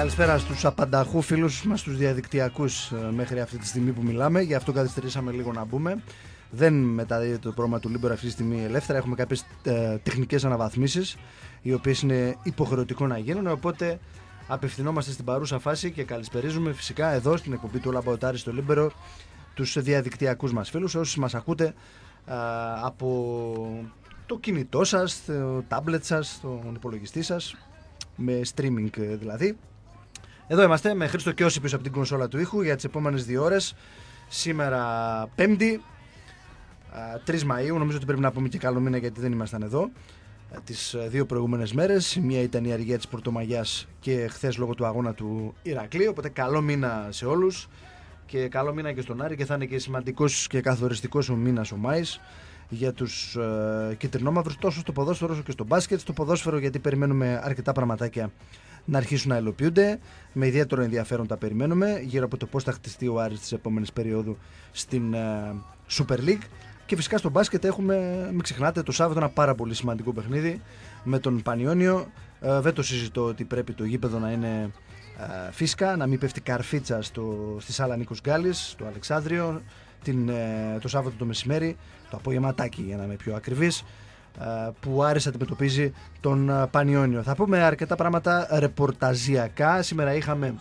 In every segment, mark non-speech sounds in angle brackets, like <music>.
Καλησπέρα στους απανταχού φίλους μας, τους διαδικτυακούς ε, μέχρι αυτή τη στιγμή που μιλάμε. Γι' αυτό καθυστερήσαμε λίγο να μπούμε. Δεν μεταδίδεται το πρόγραμμα του Λίμπερο αυτή τη στιγμή ελεύθερα. Έχουμε κάποιες ε, τεχνικές αναβαθμίσεις, οι οποίες είναι υποχρεωτικό να γίνουν. Οπότε απευθυνόμαστε στην παρούσα φάση και καλησπερίζουμε φυσικά εδώ στην εκπομπή του All About ARIS στο Λίμπερο τους διαδικτυακούς μας φίλους, όσοι μας ακούτε ε, από το κινητό σας, το τάμπλετ σας, τον υπολογιστή σας, με streaming ε, δηλαδή. Εδώ είμαστε με Χρήστο Κιώση πίσω από την κονσόλα του ήχου για τις επόμενες δύο ώρες. Σήμερα Πέμπτη, 3 Μαΐου, νομίζω ότι πρέπει να πούμε και καλό μήνα γιατί δεν ήμασταν εδώ ε, τις ε, δύο προηγούμενες μέρες. Η μία ήταν η αργία της Πορτομαγιάς και χθες λόγω του αγώνα του Ηρακλή, οπότε καλό μήνα σε όλους και καλό μήνα και στον Άρη και θα είναι και σημαντικός και καθοριστικός ο μήνας ο Μάης για τους ε, κυτρινόμαυρους τόσο στο ποδόσφαιρο όσο και στο μπάσκετ. Στο ποδόσφαιρο γιατί περιμένουμε αρκετά πραγματάκια να αρχίσουν να υλοποιούνται. Με ιδιαίτερο ενδιαφέρον τα περιμένουμε γύρω από το πώς θα χτιστεί ο Άρης τις επόμενες περίοδου στην ε, Super League. Και φυσικά στο μπάσκετ έχουμε, μην ξεχνάτε, το Σάββατο ένα πάρα πολύ σημαντικό παιχνίδι με τον Πανιόνιο. Ε, δεν το συζητώ ότι πρέπει το γήπεδο να είναι ε, φίσκα, να μην πέφτει καρφίτσα στο, στη Σάλα Νίκος Γκάλης, στο Αλεξάνδριο, την, ε, το Σάββατο το μεσημέρι, το απογευματάκι για να είμαι πιο ακριβής, ε, που άρεσε αντιμετωπίζει τον ε, Πανιόνιο. Θα πούμε αρκετά πράγματα ρεπορταζιακά. Σήμερα είχαμε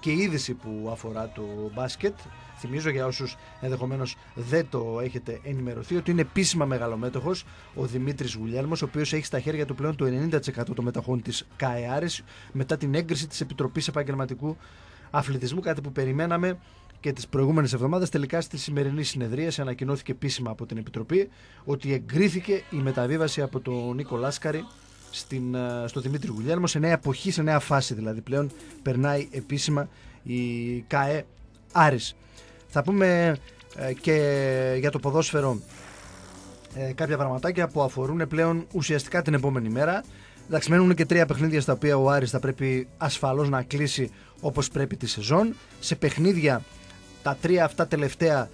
και είδηση που αφορά το μπάσκετ. Θυμίζω για όσους ενδεχομένως δεν το έχετε ενημερωθεί ότι είναι επίσημα μεγαλομέτωχος ο Δημήτρης Γουλιέλμος ο οποίος έχει στα χέρια του πλέον το 90% των μεταχών της ΚΑΕΑΡΕΣ μετά την έγκριση της Επιτροπής Επαγγελματικού Αθλητισμού κάτι που περιμέναμε και τις προηγούμενες εβδομάδες. Τελικά στη σημερινή συνεδρία ανακοινώθηκε επίσημα από την Επιτροπή ότι εγκρίθηκε η μεταβίβαση από τον Νίκο Λάσκαρη στην, ε, στο Δημήτρη Γουλιέλμο σε νέα εποχή, σε νέα φάση δηλαδή. Πλέον περνάει επίσημα η ΚΑΕ Άρης. Θα πούμε ε, και για το ποδόσφαιρο ε, κάποια πραγματάκια που αφορούν πλέον ουσιαστικά την επόμενη μέρα. Εντάξει, μένουν και τρία παιχνίδια στα οποία ο Άρης θα πρέπει ασφαλώς να κλείσει όπως πρέπει τη σεζόν. Σε παιχνίδια τα τρία αυτά τελευταία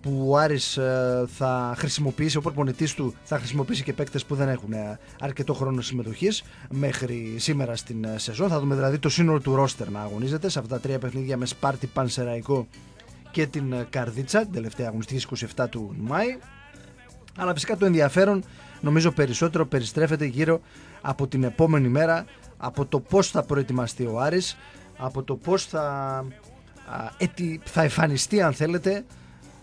που ο Άρης ε, θα χρησιμοποιήσει, ο προπονητής του θα χρησιμοποιήσει και παίκτες που δεν έχουν ε, αρκετό χρόνο συμμετοχής μέχρι σήμερα στην ε, σεζόν. Θα δούμε δηλαδή το σύνολο του ρόστερ να αγωνίζεται σε αυτά τα τρία παιχνίδια με Σπάρτη, Πανσεραϊκό και την Καρδίτσα, την τελευταία αγωνιστική 27 του Μάη. Αλλά φυσικά το ενδιαφέρον νομίζω περισσότερο περιστρέφεται γύρω από την επόμενη μέρα, από το πώς θα προετοιμαστεί ο Άρης, από το πώς θα θα εμφανιστεί αν θέλετε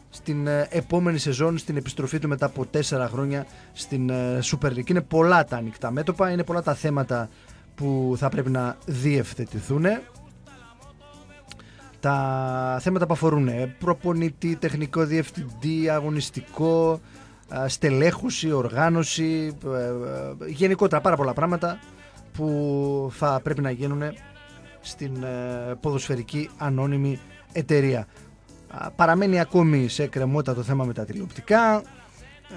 στην ε, επόμενη σεζόν, στην επιστροφή του μετά από τέσσερα χρόνια στην ε, Super League. Είναι πολλά τα ανοιχτά μέτωπα, είναι πολλά τα θέματα που θα πρέπει να διευθετηθούν. Τα θέματα που αφορούν ε, προπονητή, τεχνικό διευθυντή, αγωνιστικό, στελέχωση, οργάνωση, γενικότερα πάρα πολλά πράγματα που θα πρέπει να γίνουν στην ε, ποδοσφαιρική ανώνυμη εταιρεία. Παραμένει ακόμη σε κρεμότητα το θέμα με τα τηλεοπτικά,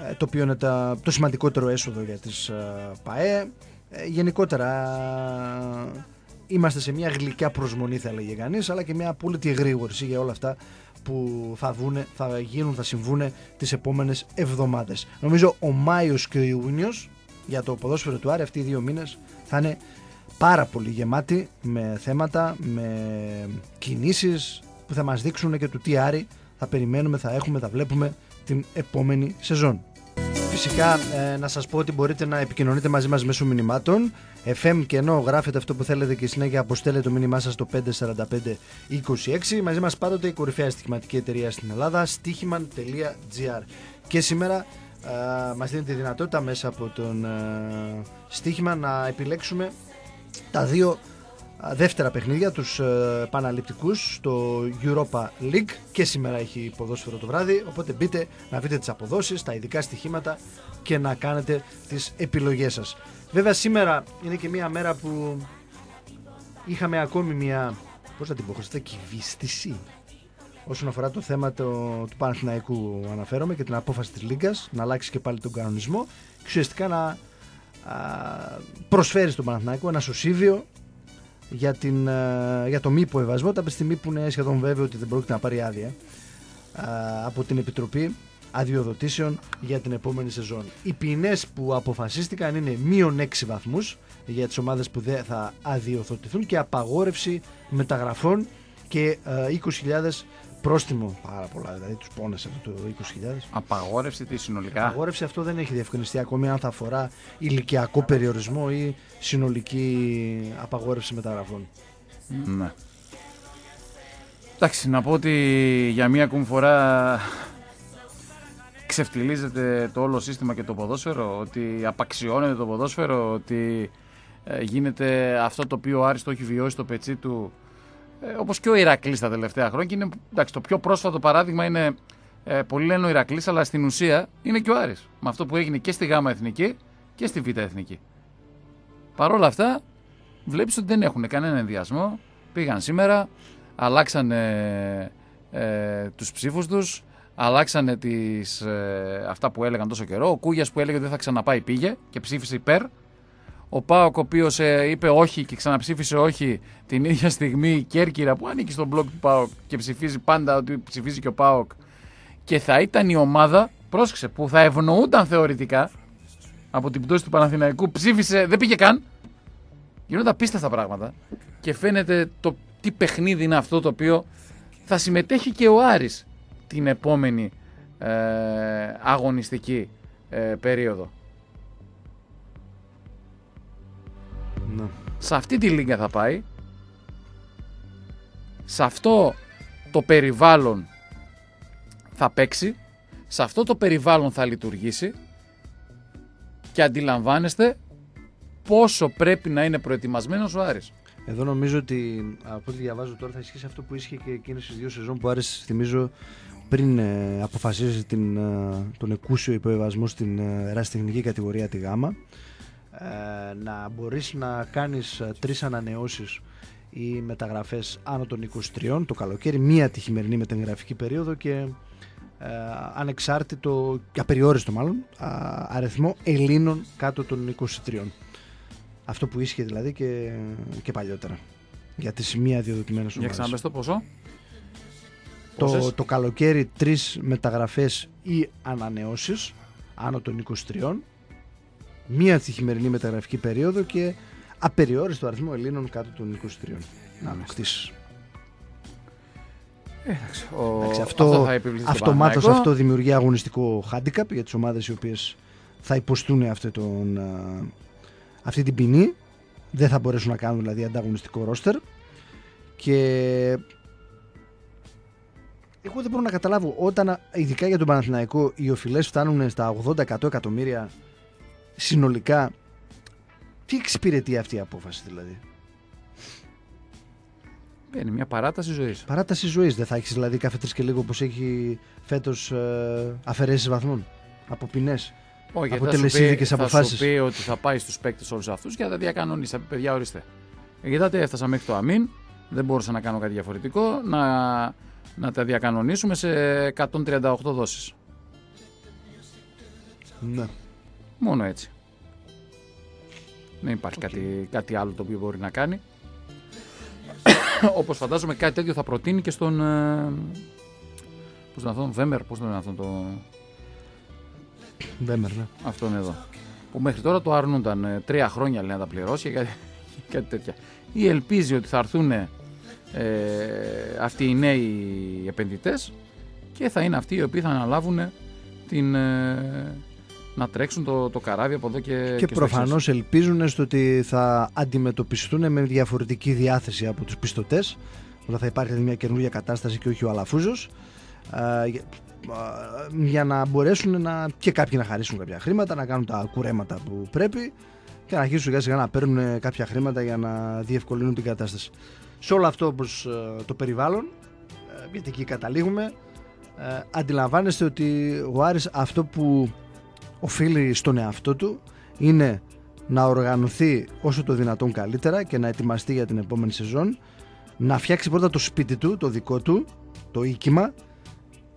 ε, το οποίο είναι το σημαντικότερο έσοδο για τις ε, ΠαΕ. Γενικότερα είμαστε σε μια γλυκιά προσμονή θα έλεγε κανείς, αλλά και μια απόλυτη εγρήγορση για όλα αυτά που θα, βούνε, θα γίνουν, θα συμβούν τις επόμενες εβδομάδες. Νομίζω ο Μάιος και ο Ιούνιος για το ποδόσφαιρο του Άρη αυτοί οι δύο μήνες θα είναι πάρα πολύ γεμάτη με θέματα, με κινήσεις που θα μας δείξουν και του τι Άρη θα περιμένουμε, θα έχουμε, θα βλέπουμε την επόμενη σεζόν. Φυσικά ε, να σας πω ότι μπορείτε να επικοινωνείτε μαζί μας μέσω μηνυμάτων. FM και ενώ γράφετε αυτό που θέλετε και συνέχεια αποστέλλετε το μήνυμά σας στο 54526 μαζί μας πάντοτε η κορυφαία στοιχηματική εταιρεία στην Ελλάδα στοίχημαν.gr και σήμερα ε, μας δίνει τη δυνατότητα μέσα από τον ε, στοίχημα να επιλέξουμε τα δύο δεύτερα παιχνίδια, τους ε, παναληπτικούς στο Europa League και σήμερα έχει ποδόσφαιρο το βράδυ οπότε μπείτε να δείτε τις αποδόσεις, τα ειδικά στοιχήματα και να κάνετε τις επιλογές σας. Βέβαια σήμερα είναι και μια μέρα που είχαμε ακόμη μια, πώς θα την πω, χωρίστε κυβίστηση όσον αφορά το θέμα το, του Παναθηναϊκού αναφέρομαι και την απόφαση της Λίγκας να αλλάξει και πάλι τον κανονισμό και ουσιαστικά να προσφέρει στον Παναθηναϊκό ένα σωσίβιο για, την, για το μη υποεβασμό από τη στιγμή που είναι σχεδόν βέβαιο ότι δεν πρόκειται να πάρει άδεια από την Επιτροπή αδειοδοτήσεων για την επόμενη σεζόν. Οι ποινές που αποφασίστηκαν είναι μείον 6 βαθμούς για τις ομάδες που δεν θα αδειοδοτηθούν και απαγόρευση μεταγραφών και 20.000 ε, πρόστιμο. Πάρα πολλά, δηλαδή τους πόνεσε αυτό το 20.000. Απαγόρευση τι συνολικά; Απαγόρευση αυτό δεν έχει διευκρινιστεί ακόμη αν θα αφορά ηλικιακό περιορισμό ή συνολική απαγόρευση μεταγραφών. Ναι. Εντάξει, να πω ότι για μία ακόμη φορά ξεφτιλίζεται το όλο σύστημα και το ποδόσφαιρο, ότι απαξιώνεται το ποδόσφαιρο, ότι ε, γίνεται αυτό το οποίο ο Άρης το έχει βιώσει το πετσί του, ε, όπως και ο Ηρακλής τα τελευταία χρόνια. Και είναι, εντάξει, το πιο πρόσφατο παράδειγμα είναι, ε, πολλοί λένε ο Ηρακλής, αλλά στην ουσία είναι και ο Άρης. Με αυτό που έγινε και στη ΓΑΜΑ Εθνική και στη Β' Εθνική. Παρ' όλα αυτά, βλέπεις ότι δεν έχουν κανένα ενδιασμό. Πήγαν σήμερα, αλλάξανε ε, τους ψήφους τους, αλλάξανε τις, ε, αυτά που έλεγαν τόσο καιρό. Ο Κούγιας που έλεγε ότι δεν θα ξαναπάει πήγε και ψήφισε υπέρ. Ο Πάοκ ο οποίος ε, είπε όχι και ξαναψήφισε όχι την ίδια στιγμή η Κέρκυρα που ανήκει στον μπλοκ του Πάοκ και ψηφίζει πάντα ότι ψηφίζει και ο Πάοκ και θα ήταν η ομάδα, πρόσεξε, που θα ευνοούνταν θεωρητικά από την πτώση του Παναθηναϊκού, ψήφισε, δεν πήγε καν. Γίνονται απίστευτα πράγματα και φαίνεται το τι παιχνίδι είναι αυτό το οποίο θα συμμετέχει και ο Άρης την επόμενη ε, αγωνιστική ε, περίοδο. Ναι. Σε αυτή τη λίγα θα πάει. Σε αυτό το περιβάλλον θα παίξει. Σε αυτό το περιβάλλον θα λειτουργήσει. Και αντιλαμβάνεστε πόσο πρέπει να είναι προετοιμασμένος ο Άρης. Εδώ νομίζω ότι από ό,τι διαβάζω τώρα θα ισχύσει αυτό που ίσχυε και εκείνες τις δύο σεζόν που Άρης θυμίζω πριν ε, αποφασίσει την, ε, τον εκούσιο υποβιβασμό στην ε, ερασιτεχνική κατηγορία τη ΓΑΜΑ ε, να μπορείς να κάνεις ε, τρεις ανανεώσεις ή μεταγραφές άνω των 23 το καλοκαίρι, μία τη χειμερινή μεταγραφική περίοδο και ε, ανεξάρτητο και απεριόριστο μάλλον αριθμό Ελλήνων κάτω των 23. Αυτό που ίσχυε δηλαδή και, και παλιότερα για τις μία διοδοτημένες ομάδες. Για ξαναμπες το ποσό. Το, το καλοκαίρι τρεις μεταγραφές ή ανανεώσεις άνω των 23 μία στη χειμερινή μεταγραφική περίοδο και απεριόριστο αριθμό Ελλήνων κάτω των 23. Να χτίσει. αυτό, αυτό θα Αυτομάτως αυτό δημιουργεί αγωνιστικό handicap για τις ομάδες οι οποίες θα υποστούν αυτή, τον, αυτή την ποινή. Δεν θα μπορέσουν να κάνουν δηλαδή ανταγωνιστικό ρόστερ. Και εγώ δεν μπορώ να καταλάβω όταν ειδικά για τον Παναθηναϊκό οι οφειλές φτάνουν στα 80-100 εκατομμύρια συνολικά τι εξυπηρετεί αυτή η απόφαση δηλαδή; Είναι μια παράταση ζωής. Παράταση ζωής. Δεν θα έχεις δηλαδή κάθε τρεις και λίγο όπως έχει φέτος ε, αφαιρέσεις βαθμών από ποινές. Όχι, από τελεσίδικες αποφάσει. Θα σου πει ότι θα πάει στους παίκτες όλους αυτούς και θα τα διακανονίσει. Θα πει παιδιά, ορίστε. Γιατί έφτασα μέχρι το αμήν. Δεν μπορούσα να κάνω κάτι διαφορετικό. Να, να τα διακανονίσουμε σε 138 δόσεις. Ναι. Μόνο έτσι. Δεν υπάρχει κάτι, κάτι άλλο το οποίο μπορεί να κάνει. <coughs> Όπως φαντάζομαι κάτι τέτοιο θα προτείνει και στον. Ε, Πώς να αυτόν, Βέμερ, πώς τον αυτόν το. Βέμερ, ναι. Αυτόν εδώ. Που μέχρι τώρα το αρνούνταν. Ε, τρία χρόνια λέει να τα πληρώσει και <laughs> κάτι, τέτοια. Ή ελπίζει ότι θα έρθουν ε, αυτοί οι νέοι επενδυτές και θα είναι αυτοί οι οποίοι θα αναλάβουν την, ε, να τρέξουν το, το καράβι από εδώ και Και, και προφανώς ελπίζουν στο ότι θα αντιμετωπιστούν με διαφορετική διάθεση από τους πιστωτές όταν θα υπάρχει μια καινούργια κατάσταση και όχι ο Αλαφούζος για να μπορέσουν να, και κάποιοι να χαρίσουν κάποια χρήματα, να κάνουν τα κουρέματα που πρέπει και να αρχίσουν σιγά σιγά να παίρνουν κάποια χρήματα για να διευκολύνουν την κατάσταση. Σε όλο αυτό όπως το περιβάλλον, γιατί εκεί καταλήγουμε, αντιλαμβάνεστε ότι ο Άρης αυτό που οφείλει στον εαυτό του είναι να οργανωθεί όσο το δυνατόν καλύτερα και να ετοιμαστεί για την επόμενη σεζόν να φτιάξει πρώτα το σπίτι του, το δικό του, το οίκημα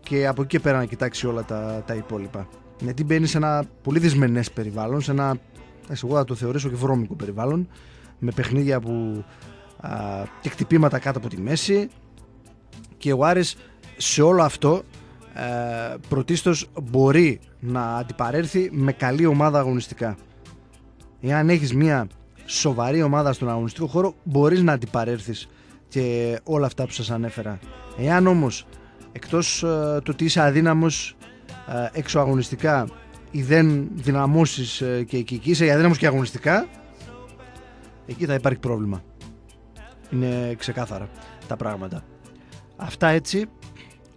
και από εκεί και πέρα να κοιτάξει όλα τα, τα υπόλοιπα. Γιατί μπαίνει σε ένα πολύ δυσμενές περιβάλλον, σε ένα, εγώ θα το θεωρήσω και βρώμικο περιβάλλον, με παιχνίδια που α, και χτυπήματα κάτω από τη μέση και ο Άρης σε όλο αυτό ε, πρωτίστως μπορεί να αντιπαρέλθει με καλή ομάδα αγωνιστικά. Εάν έχεις μια σοβαρή ομάδα στον αγωνιστικό χώρο μπορείς να αντιπαρέλθεις και όλα αυτά που σας ανέφερα. Εάν όμως εκτός ε, του ότι είσαι αδύναμος ε, εξωαγωνιστικά ή δεν δυναμώσεις ε, και εκεί και είσαι αδύναμος και αγωνιστικά εκεί θα υπάρχει πρόβλημα. Είναι ξεκάθαρα τα πράγματα. Αυτά έτσι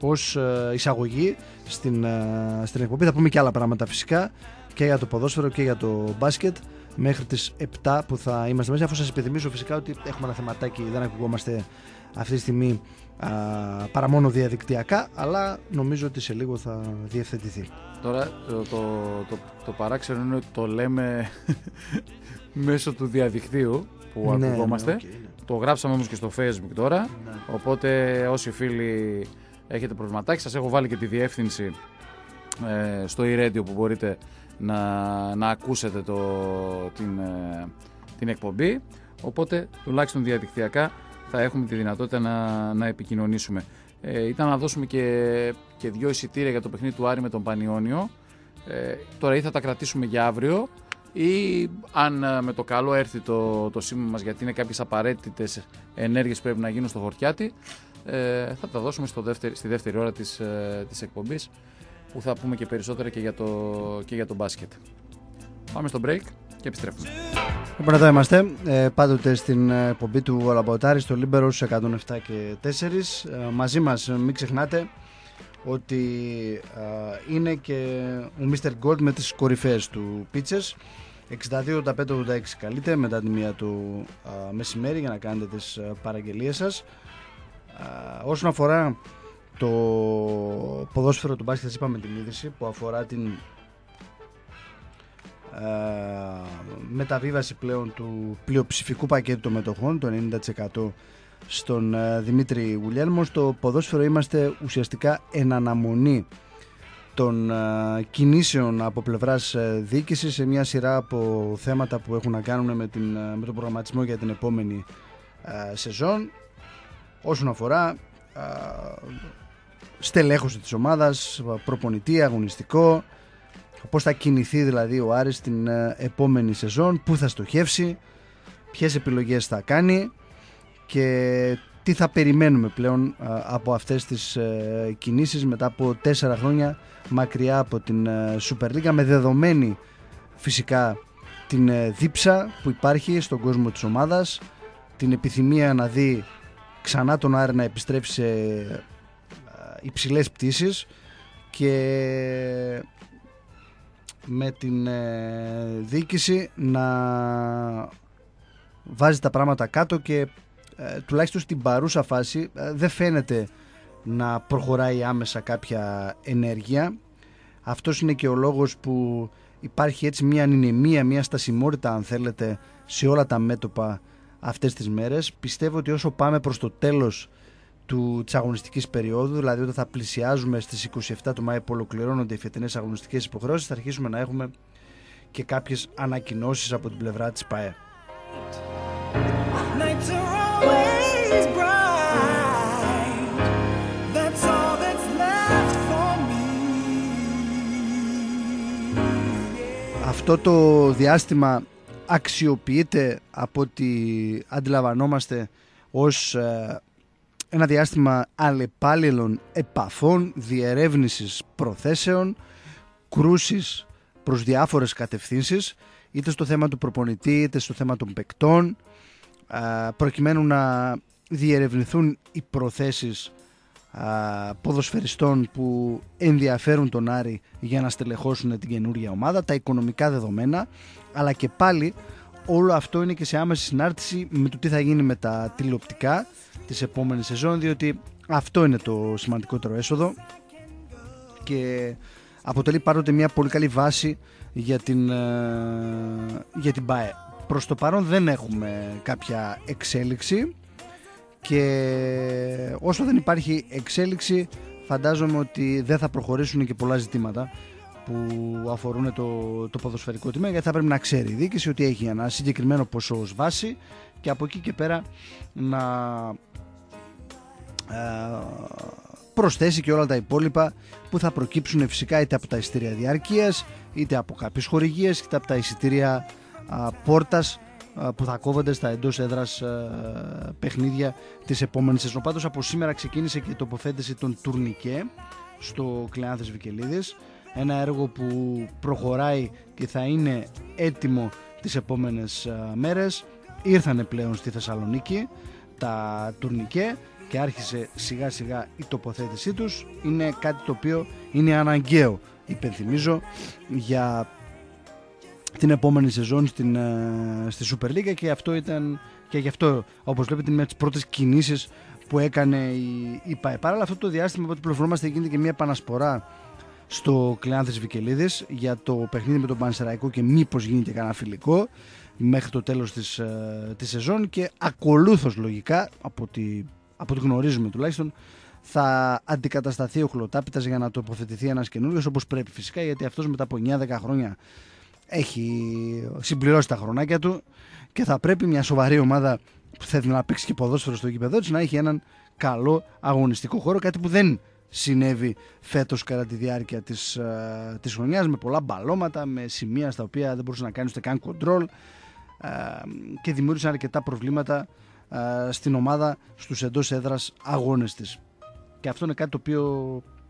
ως ε, εισαγωγή στην, ε, στην εκπομπή. Θα πούμε και άλλα πράγματα φυσικά και για το ποδόσφαιρο και για το μπάσκετ μέχρι τις 7 που θα είμαστε μέσα αφού σας υπενθυμίσω φυσικά ότι έχουμε ένα θεματάκι δεν ακουγόμαστε αυτή τη στιγμή α, παρά μόνο διαδικτυακά αλλά νομίζω ότι σε λίγο θα διευθετηθεί. Τώρα το, το, το, το παράξενο είναι ότι το λέμε <laughs> μέσω του διαδικτύου που Ναι, ακουγόμαστε. ναι, οκ, ναι. Το γράψαμε όμως και στο facebook τώρα. Ναι. Οπότε όσοι φίλοι έχετε προβληματάκι, σας έχω βάλει και τη διεύθυνση ε, στο e-radio που μπορείτε να, να ακούσετε το, την, ε, την εκπομπή. Οπότε τουλάχιστον διαδικτυακά θα έχουμε τη δυνατότητα να, να επικοινωνήσουμε. Ε, ήταν να δώσουμε και, και δύο εισιτήρια για το παιχνίδι του Άρη με τον Πανιόνιο. Ε, τώρα ή θα τα κρατήσουμε για αύριο ή αν ε, με το καλό έρθει το, το σήμα μας γιατί είναι κάποιες απαραίτητες ενέργειες που πρέπει να γίνουν στο χορτιάτι ε, θα τα δώσουμε στο δεύτερη, στη δεύτερη ώρα της, ε, της εκπομπής που θα πούμε και περισσότερα και για το, και για το μπάσκετ. Πάμε στο break και επιστρέφουμε. Λοιπόν, εδώ είμαστε. Ε, πάντοτε στην ε, εκπομπή του All About ARIS στο Λίμπερο στους 107 και 4. Ε, μαζί μας, ε, μην ξεχνάτε ότι ε, είναι και ο Mr. Gold με τις κορυφαίες του πίτσες. 62-85-86 καλείτε μετά τη μία του ε, μεσημέρι για να κάνετε τις ε, παραγγελίες σας. Ε, όσον αφορά το ποδόσφαιρο του μπάσκετ, σας είπαμε την είδηση που αφορά την ε, μεταβίβαση πλέον του πλειοψηφικού πακέτου των μετοχών, το 90% στον ε, Δημήτρη Γουλιέλμο. Στο ποδόσφαιρο είμαστε ουσιαστικά εν αναμονή των ε, κινήσεων από πλευράς ε, διοίκησης σε μια σειρά από θέματα που έχουν να κάνουν με, την, ε, με τον προγραμματισμό για την επόμενη ε, σεζόν όσον αφορά ε, στελέχωση της ομάδας, προπονητή, αγωνιστικό πώς θα κινηθεί δηλαδή ο Άρης την ε, επόμενη σεζόν, πού θα στοχεύσει, ποιες επιλογές θα κάνει και τι θα περιμένουμε πλέον ε, από αυτές τις ε, κινήσεις μετά από τέσσερα χρόνια μακριά από την ε, Super League με δεδομένη φυσικά την ε, δίψα που υπάρχει στον κόσμο της ομάδας την επιθυμία να δει ξανά τον Άρη να επιστρέψει σε ε, υψηλές πτήσεις και με την ε, διοίκηση να βάζει τα πράγματα κάτω και ε, τουλάχιστον στην παρούσα φάση ε, δεν φαίνεται να προχωράει άμεσα κάποια ενέργεια. Αυτός είναι και ο λόγος που υπάρχει έτσι μια ανηνεμία, μια στασιμότητα αν θέλετε σε όλα τα μέτωπα αυτές τις μέρες. Πιστεύω ότι όσο πάμε προς το τέλος του, της αγωνιστικής περίοδου, δηλαδή όταν θα πλησιάζουμε στις 27 του Μάη που ολοκληρώνονται οι φετινές αγωνιστικές υποχρεώσεις, θα αρχίσουμε να έχουμε και κάποιες ανακοινώσεις από την πλευρά της ΠΑΕ. Nights are always bright. That's all that's left for me. Αυτό το διάστημα αξιοποιείται από ό,τι αντιλαμβανόμαστε ως ε, ένα διάστημα αλλεπάλληλων επαφών, διερεύνησης προθέσεων, κρούσεις προς διάφορες κατευθύνσεις, είτε στο θέμα του προπονητή, είτε στο θέμα των παικτών, α, προκειμένου να διερευνηθούν οι προθέσεις α, ποδοσφαιριστών που ενδιαφέρουν τον Άρη για να στελεχώσουν την καινούργια ομάδα, τα οικονομικά δεδομένα, αλλά και πάλι όλο αυτό είναι και σε άμεση συνάρτηση με το τι θα γίνει με τα τηλεοπτικά της επόμενης σεζόν, διότι αυτό είναι το σημαντικότερο έσοδο και αποτελεί πάντοτε μια πολύ καλή βάση για την, ε, για την ΠΑΕ. Προς το παρόν δεν έχουμε κάποια εξέλιξη και όσο δεν υπάρχει εξέλιξη φαντάζομαι ότι δεν θα προχωρήσουν και πολλά ζητήματα που αφορούν το, το ποδοσφαιρικό τιμέ γιατί θα πρέπει να ξέρει η διοίκηση ότι έχει ένα συγκεκριμένο ποσό ως βάση και από εκεί και πέρα να ε, προσθέσει και όλα τα υπόλοιπα που θα προκύψουν φυσικά είτε από τα εισιτήρια διαρκείας είτε από κάποιες χορηγίες είτε από τα εισιτήρια α, πόρτας. α, που θα κόβονται στα εντός έδρας α, παιχνίδια της επόμενης σεζόν. Πάντως από σήμερα ξεκίνησε και η τοποθέτηση των τουρνικέ στο Κλεάνθες Βικελίδης. Ένα έργο που προχωράει και θα είναι έτοιμο τις επόμενες α, μέρες. Ήρθανε πλέον στη Θεσσαλονίκη τα τουρνικέ και άρχισε σιγά σιγά η τοποθέτησή τους. Είναι κάτι το οποίο είναι αναγκαίο υπενθυμίζω για την επόμενη σεζόν στην, ε, στη Super League και αυτό ήταν και γι' αυτό όπως βλέπετε είναι μια από τις πρώτες κινήσεις που έκανε η, η ΠΑΕ. Παρ' όλα αυτό το διάστημα από ό,τι πληροφορούμαστε γίνεται και μια επανασπορά στο Κλεάνθες Βικελίδης για το παιχνίδι με τον Πανσεραϊκό και μήπως γίνει και κανένα φιλικό μέχρι το τέλος της, ε, της σεζόν και ακολούθως λογικά από ό,τι από ό,τι γνωρίζουμε τουλάχιστον θα αντικατασταθεί ο Χλωτάπητας για να τοποθετηθεί ένας καινούριος όπως πρέπει φυσικά γιατί αυτός μετά από 9-10 χρόνια έχει συμπληρώσει τα χρονάκια του και θα πρέπει μια σοβαρή ομάδα που θέλει να παίξει και ποδόσφαιρο στο γήπεδο της να έχει έναν καλό αγωνιστικό χώρο κάτι που δεν συνέβη φέτος κατά τη διάρκεια της, ε, της χρονιάς με πολλά μπαλώματα, με σημεία στα οποία δεν μπορούσε να κάνει ούτε καν κοντρόλ ε, και δημιούργησαν αρκετά προβλήματα ε, στην ομάδα στους εντός έδρας αγώνες της. Και αυτό είναι κάτι το οποίο ε,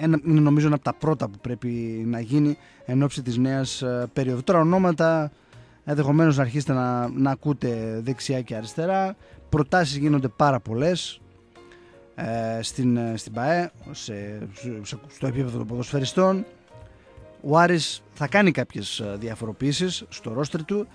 ένα- είναι νομίζω ένα από τα πρώτα που πρέπει να γίνει εν ώψη της νέας ε, περίοδου. Τώρα ονόματα ενδεχομένως να αρχίσετε να, να ακούτε δεξιά και αριστερά. Προτάσεις γίνονται πάρα πολλές ε, στην, ε, στην ΠαΕ σε, σε- στο επίπεδο των ποδοσφαιριστών. Ο Άρης θα κάνει κάποιες ε, διαφοροποίησεις στο ρόστρι του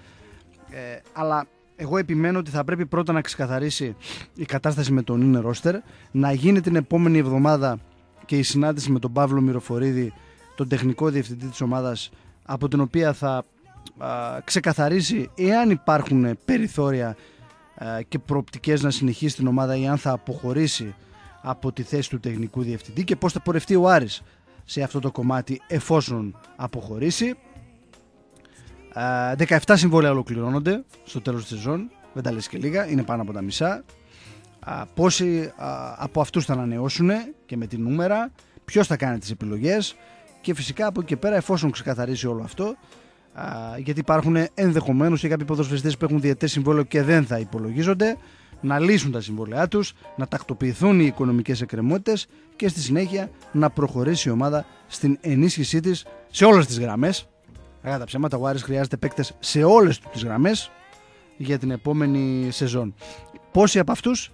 ε, αλλά εγώ επιμένω ότι θα πρέπει πρώτα να ξεκαθαρίσει η κατάσταση με τον είναι ρόστερ να γίνει την επόμενη εβδομάδα και η συνάντηση με τον Παύλο Μυροφορίδη τον τεχνικό διευθυντή της ομάδας από την οποία θα α, ξεκαθαρίσει εάν υπάρχουν περιθώρια α, και προοπτικές να συνεχίσει την ομάδα ή αν θα αποχωρήσει από τη θέση του τεχνικού διευθυντή και πώς θα πορευτεί ο Άρης σε αυτό το κομμάτι εφόσον αποχωρήσει. Α, 17 συμβόλαια ολοκληρώνονται στο τέλος της σεζόν, δεν τα λες και λίγα, είναι πάνω από τα μισά. Α, πόσοι α, από αυτούς θα ανανεώσουν και με τη νούμερα, ποιος θα κάνει τις επιλογές και φυσικά από εκεί και πέρα εφόσον ξεκαθαρίσει όλο αυτό α, γιατί υπάρχουν ενδεχομένως και κάποιοι ποδοσφαιριστές που έχουν διετές συμβόλαιο και δεν θα υπολογίζονται να λύσουν τα συμβόλαιά τους, να τακτοποιηθούν οι οικονομικές εκκρεμότητες και στη συνέχεια να προχωρήσει η ομάδα στην ενίσχυσή της σε όλες τις γραμμές. Κατά τα ψέματα, ο Άρης χρειάζεται παίκτες σε όλες τις γραμμές για την επόμενη σεζόν. Πόσοι από αυτούς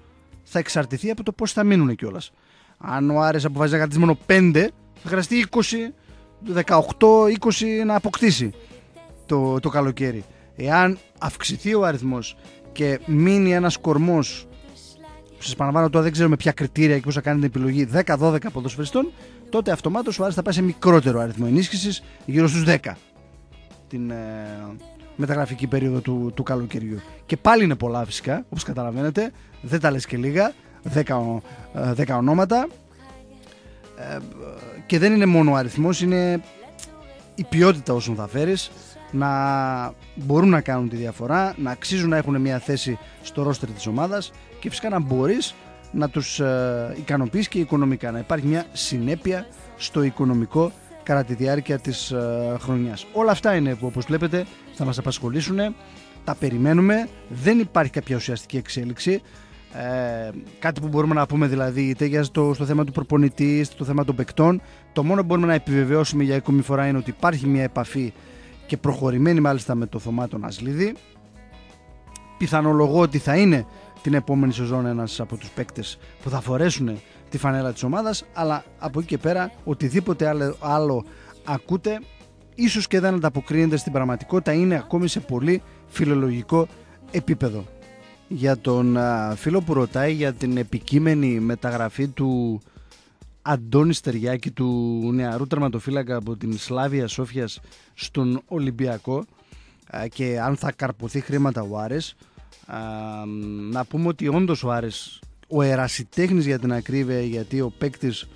θα εξαρτηθεί από το πώς θα μείνουν κιόλας. Αν ο Άρης αποφασίζει να κρατήσει μόνο 5, θα χρειαστεί 20, 18, 20 να αποκτήσει το, το καλοκαίρι. Εάν αυξηθεί ο αριθμός και μείνει ένας κορμός Σας επαναλαμβάνω τώρα δεν ξέρω με ποια κριτήρια και πώς θα κάνει την επιλογή 10-12 ποδοσφαιριστών, τότε αυτομάτως ο Άρης θα πάει σε μικρότερο αριθμό ενίσχυσης, γύρω στους 10 την ε, μεταγραφική περίοδο του, του καλοκαιριού. Και πάλι είναι πολλά φυσικά, όπως καταλαβαίνετε, δεν τα λες και λίγα, 10, ο- ε, 10 ονόματα. Ε, και δεν είναι μόνο ο αριθμός, είναι η ποιότητα όσων θα φέρεις να μπορούν να κάνουν τη διαφορά, να αξίζουν να έχουν μια θέση στο ρόστερ της ομάδας και φυσικά να μπορείς να τους ε, ικανοποιείς και οικονομικά, να υπάρχει μια συνέπεια στο οικονομικό κατά τη διάρκεια της ε, χρονιάς. Όλα αυτά είναι που όπως βλέπετε θα μας απασχολήσουν, τα περιμένουμε, δεν υπάρχει κάποια ουσιαστική εξέλιξη. Ε, κάτι που μπορούμε να πούμε δηλαδή είτε για στο, στο θέμα του προπονητή, είτε στο θέμα των παικτών. Το μόνο που μπορούμε να επιβεβαιώσουμε για ακόμη φορά είναι ότι υπάρχει μια επαφή και προχωρημένη μάλιστα με το Θωμά τον Ασλίδη. Πιθανολογώ ότι θα είναι την επόμενη σεζόν ένας από τους παίκτες που θα φορέσουν τη φανέλα της ομάδας αλλά από εκεί και πέρα οτιδήποτε άλλο, άλλο ακούτε ίσως και δεν ανταποκρίνεται στην πραγματικότητα είναι ακόμη σε πολύ φιλολογικό επίπεδο. Για τον α, φίλο που ρωτάει για την επικείμενη μεταγραφή του Αντώνη Στεριάκη του νεαρού τερματοφύλακα από την Σλάβια Σόφιας στον Ολυμπιακό α, και αν θα καρποθεί χρήματα ο Άρης α, να πούμε ότι όντως ο Άρης ο ερασιτέχνης για την ακρίβεια γιατί ο παίκτης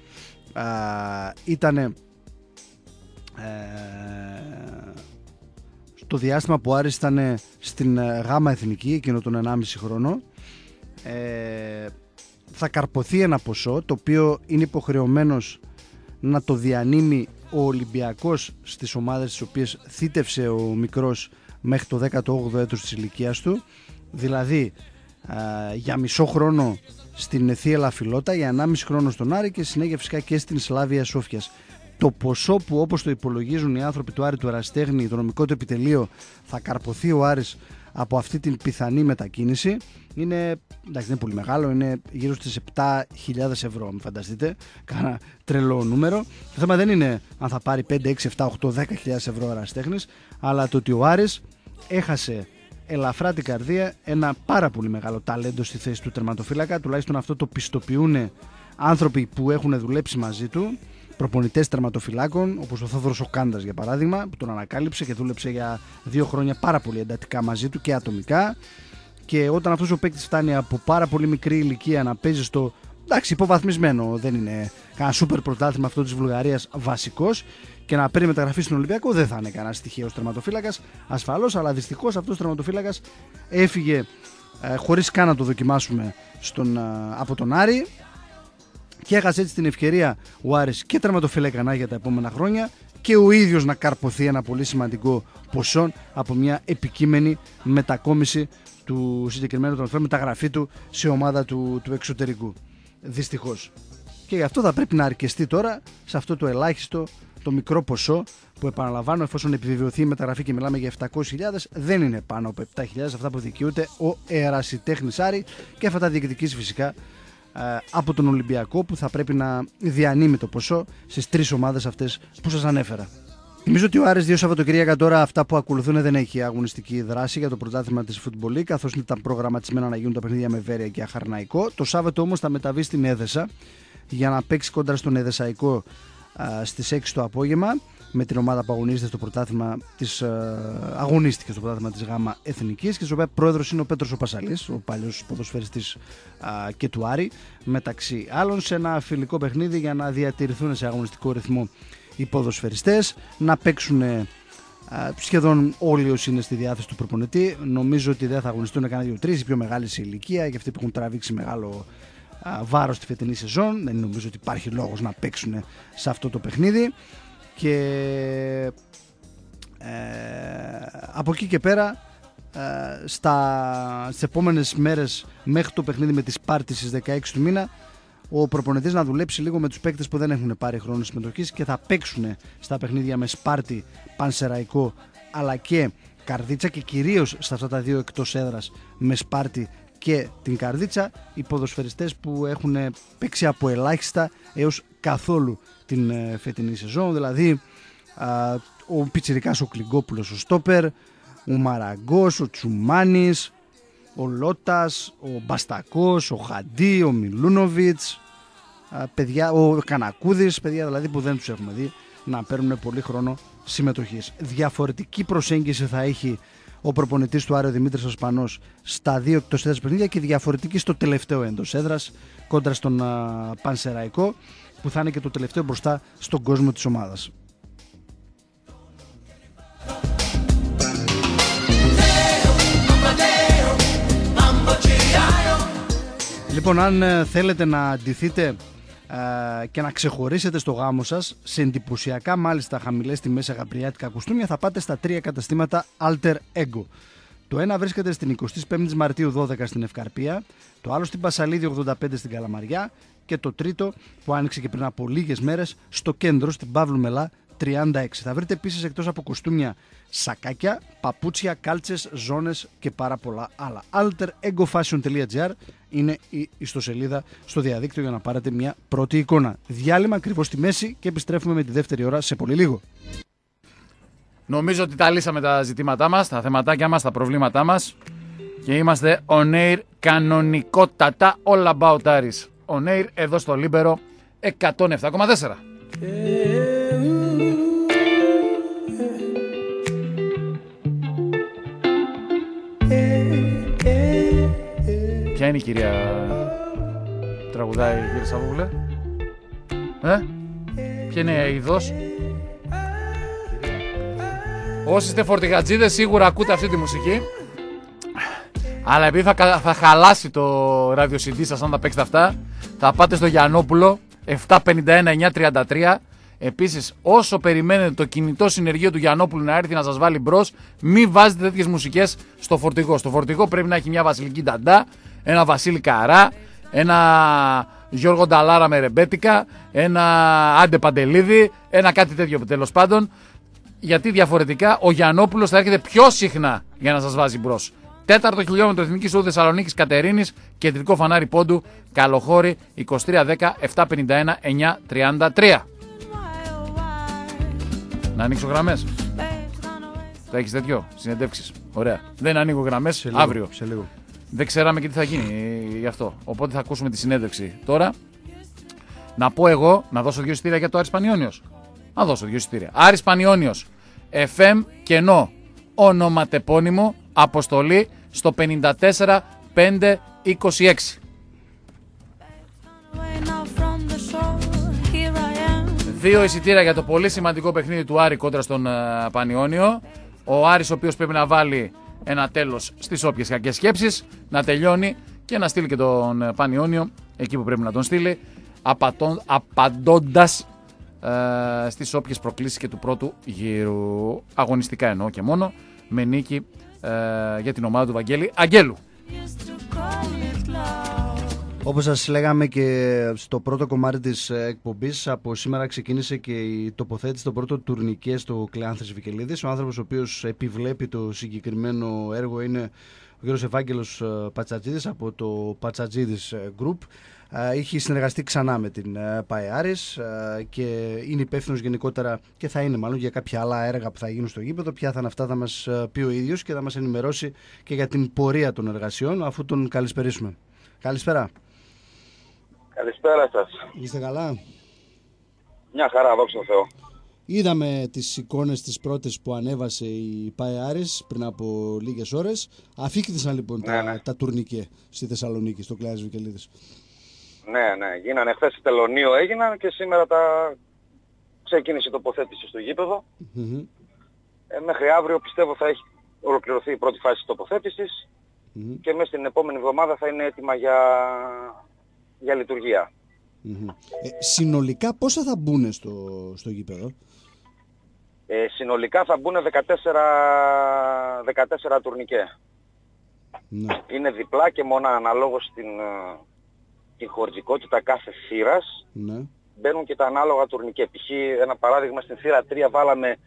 ήταν στο διάστημα που ο Άρης ήταν στην ε, γάμα εθνική εκείνο τον 1,5 χρόνο ε, θα καρποθεί ένα ποσό το οποίο είναι υποχρεωμένος να το διανύμει ο Ολυμπιακός στις ομάδες τις οποίες θύτευσε ο μικρός μέχρι το 18ο έτος της ηλικίας του δηλαδή α, για μισό χρόνο στην Θίελα Φιλότα, για 1,5 χρόνο στον Άρη και συνέχεια φυσικά και στην Σλάβια Σόφιας. Το ποσό που όπως το υπολογίζουν οι άνθρωποι του Άρη του Αραστέχνη, το νομικό του επιτελείο, θα καρποθεί ο Άρης από αυτή την πιθανή μετακίνηση είναι, εντάξει, δεν είναι πολύ μεγάλο, είναι γύρω στις 7.000 ευρώ, μην φανταστείτε, κάνα τρελό νούμερο. Το θέμα δεν είναι αν θα πάρει 5, 6, 7, 8, 10.000 ευρώ Αραστέχνης, αλλά το ότι ο Άρης έχασε ελαφρά την καρδία ένα πάρα πολύ μεγάλο ταλέντο στη θέση του τερματοφύλακα. Τουλάχιστον αυτό το πιστοποιούν άνθρωποι που έχουν δουλέψει μαζί του. Προπονητές τερματοφυλάκων, όπως ο Θόδωρος Οκάντας για παράδειγμα, που τον ανακάλυψε και δούλεψε για δύο χρόνια πάρα πολύ εντατικά μαζί του και ατομικά. Και όταν αυτός ο παίκτης φτάνει από πάρα πολύ μικρή ηλικία να παίζει στο. εντάξει, υποβαθμισμένο, δεν είναι κανένα σούπερ πρωτάθλημα αυτό της Βουλγαρίας βασικός και να παίρνει μεταγραφή στον Ολυμπιακό δεν θα είναι κανένα στοιχείο τερματοφύλακας ασφαλώς, αλλά δυστυχώς αυτός ο τερματοφύλακας έφυγε ε, χωρίς καν να το δοκιμάσουμε στον, ε, από τον Άρη και έχασε έτσι την ευκαιρία ο Άρης και τερματοφύλακα για τα επόμενα χρόνια και ο ίδιος να καρποθεί ένα πολύ σημαντικό ποσό από μια επικείμενη μετακόμιση του συγκεκριμένου τροφέου, μεταγραφή του σε ομάδα του, του εξωτερικού. Δυστυχώς. Και γι' αυτό θα πρέπει να αρκεστεί τώρα σε αυτό το ελάχιστο, το μικρό ποσό που επαναλαμβάνω εφόσον επιβεβαιωθεί η μεταγραφή και μιλάμε για 700.000 δεν είναι πάνω από 7.000 αυτά που δικαιούται ο Ερασιτέχνης Άρη και αυτά τα διεκδικήσει φυσικά ε, από τον Ολυμπιακό που θα πρέπει να διανύμει το ποσό στις τρεις ομάδες αυτές που σας ανέφερα. Νομίζω ότι ο Άρης δύο Σαββατοκύριακα τώρα αυτά που ακολουθούν δεν έχει αγωνιστική δράση για το πρωτάθλημα της Φουτμπολή, καθώς ήταν προγραμματισμένα να γίνουν τα παιχνίδια με Βέρεια και Αχαρναϊκό. Το Σάββατο όμως θα μεταβεί στην Έδεσα για να παίξει κόντρα στον Εδεσαϊκό στις 6 το απόγευμα με την ομάδα που αγωνίζεται στο πρωτάθλημα της, α, αγωνίστηκε στο πρωτάθλημα της ΓΑΜΑ Εθνικής και στο οποίο πρόεδρος είναι ο Πέτρος ο Πασαλής, ο παλιός ποδοσφαιριστής α, και του Άρη μεταξύ άλλων σε ένα φιλικό παιχνίδι για να διατηρηθούν σε αγωνιστικό ρυθμό οι ποδοσφαιριστές να παίξουν α, σχεδόν όλοι όσοι είναι στη διάθεση του προπονητή νομίζω ότι δεν θα αγωνιστούν κανένα δύο-τρει, οι πιο μεγάλοι σε ηλικία και αυτοί που έχουν τραβήξει μεγάλο βάρος στη φετινή σεζόν. Δεν νομίζω ότι υπάρχει λόγος να παίξουν σε αυτό το παιχνίδι. Και ε, από εκεί και πέρα ε, στα, στις επόμενες μέρες μέχρι το παιχνίδι με τη Σπάρτη στις 16 του μήνα ο προπονητής να δουλέψει λίγο με τους παίκτες που δεν έχουν πάρει χρόνο συμμετοχής και θα παίξουν στα παιχνίδια με Σπάρτη, Πανσεραϊκό αλλά και Καρδίτσα και κυρίως στα αυτά τα δύο εκτός έδρας με Σπάρτη και την Καρδίτσα οι ποδοσφαιριστές που έχουν παίξει από ελάχιστα έως καθόλου την ε, φετινή σεζόν. Δηλαδή α, ο Πιτσιρικάς ο Κλιγκόπουλος ο Στόπερ ο Μαραγκός, ο Τσουμάνης ο Λότας, ο Μπαστακός, ο Χαντί, ο Μιλούνοβιτς α, παιδιά, ο Κανακούδης παιδιά δηλαδή που δεν τους έχουμε δει να παίρνουν πολύ χρόνο συμμετοχής. Διαφορετική προσέγγιση θα έχει ο προπονητής του Άριο Δημήτρης Ασπανός στα δύο εκτός έδρας παιχνίδια και διαφορετική στο τελευταίο εντός έδρας κόντρα στον α, Πανσεραϊκό που θα είναι και το τελευταίο μπροστά στον κόσμο της ομάδας. Λοιπόν, αν ε, θέλετε να αντιθείτε ε, και να ξεχωρίσετε στο γάμο σας σε εντυπωσιακά μάλιστα χαμηλές τιμές αγαπριάτικα κουστούμια θα πάτε στα τρία καταστήματα Alter Ego. Το ένα βρίσκεται στην 25η Μαρτίου 12 στην Ευκαρπία, το άλλο στην Πασαλίδη 85 στην Καλαμαριά και το τρίτο που άνοιξε και πριν από λίγες μέρες στο κέντρο στην Παύλου Μελά 36. Θα βρείτε επίσης εκτός από κοστούμια σακάκια, παπούτσια, κάλτσες, ζώνες και πάρα πολλά άλλα. alteregofashion.gr είναι η ιστοσελίδα στο διαδίκτυο για να πάρετε μια πρώτη εικόνα. Διάλειμμα ακριβώς στη μέση και επιστρέφουμε με τη δεύτερη ώρα σε πολύ λίγο. Νομίζω ότι τα λύσαμε τα ζητήματά μας, τα θεματάκια μας, τα προβλήματά μας και είμαστε on air κανονικότατα all about Aris. On air εδώ στο Λίμπερο 107,4. Ποια είναι η κυρία που τραγουδάει κύριε Σαββούλε; Ε; Ποια είναι η είδος; Όσοι είστε φορτηγατζίδες σίγουρα ακούτε αυτή τη μουσική Αλλά επειδή θα, κα- θα χαλάσει το ράδιο CD σας αν τα παίξετε αυτά, θα πάτε στο Γιαννόπουλο 751-933. Επίσης, όσο περιμένετε το κινητό συνεργείο του Γιαννόπουλου να έρθει να σας βάλει μπρος, μην βάζετε τέτοιες μουσικές στο φορτηγό. Στο φορτηγό πρέπει να έχει μια Βασιλική Νταντά, ένα Βασίλη Καρά, ένα Γιώργο Νταλάρα με ρεμπέτικα, ένα Άντε Παντελίδη, ένα κάτι τέτοιο τέλος πάντων γιατί διαφορετικά ο Γιαννόπουλος θα έρχεται πιο συχνά για να σας βάζει μπρος. Τέταρτο χιλιόμετρο Εθνικής Οδού Θεσσαλονίκης Κατερίνης, κεντρικό φανάρι πόντου, καλοχώρη 2310-751-933. Να ανοίξω γραμμές. Θα έχεις τέτοιο, συνεντεύξεις. Ωραία. Δεν ανοίγω γραμμές Σε λίγο, αύριο. Σε λίγο. Δεν ξέραμε και τι θα γίνει ε, γι' αυτό. Οπότε θα ακούσουμε τη συνέντευξη τώρα. Να πω εγώ να δώσω δύο εισιτήρια για το Άρης Πανιόνιος. Να δώσω δύο εισιτήρια. Άρης Πανιόνιος. FM κενό. Ονοματεπώνυμο. Αποστολή στο 54 5 26. Δύο εισιτήρια για το πολύ σημαντικό παιχνίδι του Άρη κόντρα στον ε, Πανιόνιο. Ο Άρης ο οποίος πρέπει να βάλει ένα τέλος στις όποιες κακές σκέψεις, να τελειώνει και να στείλει και τον ε, Πανιόνιο εκεί που πρέπει να τον στείλει, απατών, απαντώντας ε, στις όποιες προκλήσεις και του πρώτου γύρου. Αγωνιστικά εννοώ και μόνο, με νίκη ε, για την ομάδα του Βαγγέλη Αγγέλου. Όπως σας λέγαμε και στο πρώτο κομμάτι της ε, εκπομπής, από σήμερα ξεκίνησε και η τοποθέτηση στο πρώτο τουρνικέ στο Κλεάνθρης Βικελίδης. Ο άνθρωπος ο οποίος επιβλέπει το συγκεκριμένο έργο είναι ο κύριος Ευάγγελος ε, Πατσατζίδης από το Πατσατζίδης ε, Group. Ε, Είχε συνεργαστεί ξανά με την ε, ΠΑΕ Άρης, ε, και είναι υπεύθυνος γενικότερα και θα είναι μάλλον για κάποια άλλα έργα που θα γίνουν στο γήπεδο. Ποια θα είναι αυτά θα μας ε, πει ο ίδιος και θα μας ενημερώσει και για την πορεία των εργασιών αφού τον καλησπερίσουμε. Καλησπέρα. Καλησπέρα σας. Είστε καλά; Μια χαρά, δόξα τω Θεώ. Είδαμε τις εικόνες τις πρώτες που ανέβασε η ΠΑΕ Άρης πριν από λίγες ώρες. Αφήκτησαν λοιπόν τα, Ναι, ναι. τα τουρνικέ στη Θεσσαλονίκη, στο Κλέας Βικελίδης. Ναι, ναι, γίνανε χθες η τελωνίο έγιναν και σήμερα τα ξεκίνησε η τοποθέτηση στο γήπεδο. Μμμ. Ε, μέχρι αύριο πιστεύω θα έχει ολοκληρωθεί η πρώτη φάση της τοποθέτησης Μμμ. και μέσα στην επόμενη εβδομάδα θα είναι έτοιμα για, για λειτουργία. Μμμ. Ε, συνολικά πόσα θα μπουν στο, στο γήπεδο; Ε, συνολικά θα μπουν 14, 14 τουρνικέ. Ναι. Είναι διπλά και μονά αναλόγως την, ε, την χωρητικότητα κάθε θύρας ναι. μπαίνουν και τα ανάλογα τουρνικέ. Π.χ. ένα παράδειγμα στην θύρα 3 βάλαμε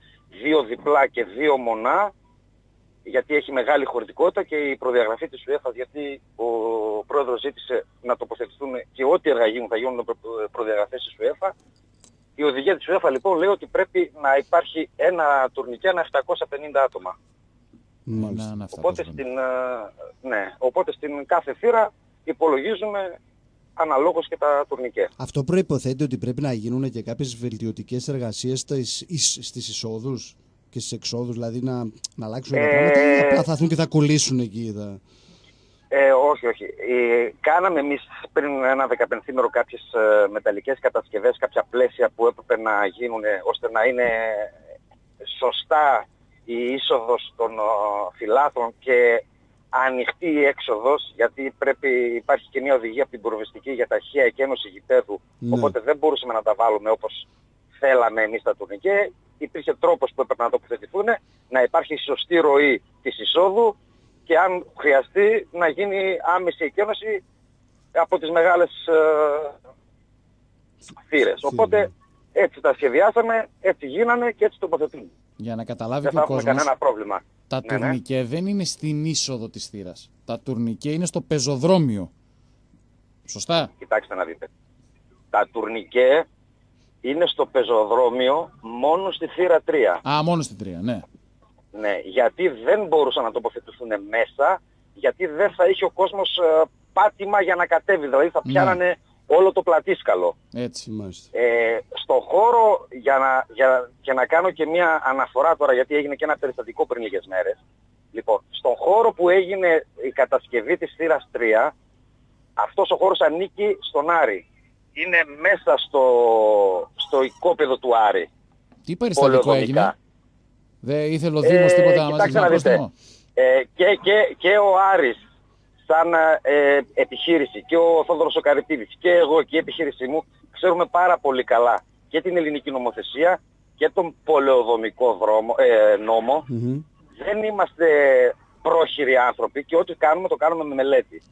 δύο διπλά και δύο μονά γιατί έχει μεγάλη χωρητικότητα και η προδιαγραφή της UEFA γιατί ο πρόεδρος ζήτησε να τοποθετηθούν και ό,τι έργα γίνουν θα γίνουν προ- προδιαγραφές της UEFA. Η οδηγία της UEFA λοιπόν λέει ότι πρέπει να υπάρχει ένα τουρνικέ ανά 750 άτομα. Μάλιστα. Να, να, αυτά Οπότε τα στην, ε, ναι, οπότε στην κάθε θύρα υπολογίζουμε αναλόγως και τα τουρνικέ. Αυτό προϋποθέτει ότι πρέπει να γίνουν και κάποιες βελτιωτικές εργασίες στις, εις- στις εισόδους και στις εξόδους, δηλαδή να, να αλλάξουν τα Ε, πράγματα ή απλά θα έρθουν και θα κολλήσουν εκεί. Θα... Ε, όχι, όχι. Ε, κάναμε εμείς πριν ένα δεκαπενθήμερο κάποιες ε, μεταλλικές κατασκευές, κάποια πλαίσια που έπρεπε να γίνουν ε, ώστε να είναι σωστά η είσοδος των ε, φυλάθων και ανοιχτή η έξοδος, γιατί πρέπει, υπάρχει και μια οδηγία από την πυροβιστική για ταχεία εκένωση γηπέδου, Ναι. οπότε δεν μπορούσαμε να τα βάλουμε όπως θέλαμε εμείς τα τουρνικέ. Υπήρχε τρόπος που έπρεπε να τοποθετηθούν, να υπάρχει σωστή ροή της εισόδου και αν χρειαστεί να γίνει άμεση εκένωση από τις μεγάλες ε, θύρες. Οπότε έτσι τα σχεδιάσαμε, έτσι γίνανε και έτσι τοποθετούν. Για να καταλάβει Δεν και θα ο έχουμε κόσμος, κανένα πρόβλημα. τα Ναι, ναι. τουρνικέ δεν είναι στην είσοδο της θύρας. Τα τουρνικέ είναι στο πεζοδρόμιο. Σωστά; Κοιτάξτε να δείτε. Τα τουρνικέ είναι στο πεζοδρόμιο μόνο στη θύρα 3. Α, μόνο στην τρία, ναι. Ναι, γιατί δεν μπορούσαν να τοποθετηθούν μέσα, γιατί δεν θα είχε ο κόσμος ε, πάτημα για να κατέβει. Δηλαδή θα Ναι. πιάνανε όλο το πλατήσκαλο. Έτσι. Μάλιστα. Ε, στο χώρο, για να, για, για να κάνω και μια αναφορά τώρα, γιατί έγινε και ένα περιστατικό πριν λίγες μέρες. Λοιπόν, στον χώρο που έγινε η κατασκευή της θύρας 3, αυτός ο χώρος ανήκει στον Άρη. Είναι μέσα στο, στο οικόπεδο του Άρη. Τι περιστατικό Πολεοδομικά. έγινε; Δεν ήθελε ο Δήμος Ε, τίποτα να μας κοιτάξτε δείξει ένα να δείτε. πρόστιμο. Ε, και, και, και ο Άρης σαν ε, επιχείρηση και ο Θόδωρος ο Καρυπίδης και εγώ και η επιχείρησή μου ξέρουμε πάρα πολύ καλά και την ελληνική νομοθεσία και τον πολεοδομικό δρόμο, ε, νόμο. Μμμ. Δεν είμαστε πρόχειροι άνθρωποι και ό,τι κάνουμε το κάνουμε με μελέτη.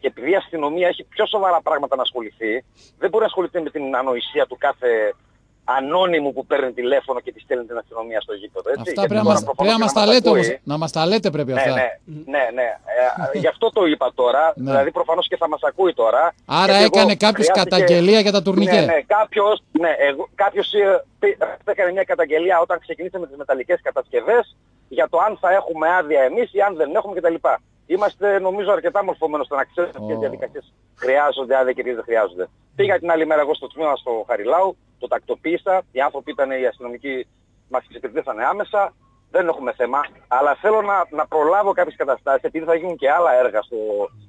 Και επειδή η αστυνομία έχει πιο σοβαρά πράγματα να ασχοληθεί, δεν μπορεί να ασχοληθεί με την ανοησία του κάθε ανώνυμου που παίρνει τηλέφωνο και τη στέλνει την αστυνομία στο γήπεδο. Έτσι. Αυτά Γιατί πρέπει να τώρα μας, προφανώς πρέπει να και μας τα μας λέτε ακούει. όμως. Να μας τα λέτε πρέπει Ναι, αυτά. ναι, ναι, ναι. Ε, γι' αυτό το είπα τώρα. Ναι. Δηλαδή προφανώς και θα μας ακούει τώρα. Άρα Γιατί εγώ έκανε κάποιος χρειάστηκε- καταγγελία για τα τουρνικέ. Ναι, ναι, κάποιος, ναι, εγώ, κάποιος ε, πή- έκανε μια καταγγελία όταν ξεκινήσαμε τις μεταλλικές κατασκευές για το αν θα έχουμε άδεια εμείς ή αν δεν έχουμε κτλ. Είμαστε νομίζω αρκετά μορφωμένοι στο να ξέρουμε ποιες Ω. διαδικασίες χρειάζονται άδεια και ποιες δεν χρειάζονται. Πήγα την άλλη μέρα εγώ στο τμήμα στο Χαριλάου, το τακτοποίησα, οι άνθρωποι ήταν οι αστυνομικοί, μας εξυπηρετήσανε άμεσα, δεν έχουμε θέμα, αλλά θέλω να, να προλάβω κάποιες καταστάσεις, επειδή θα γίνουν και άλλα έργα στο,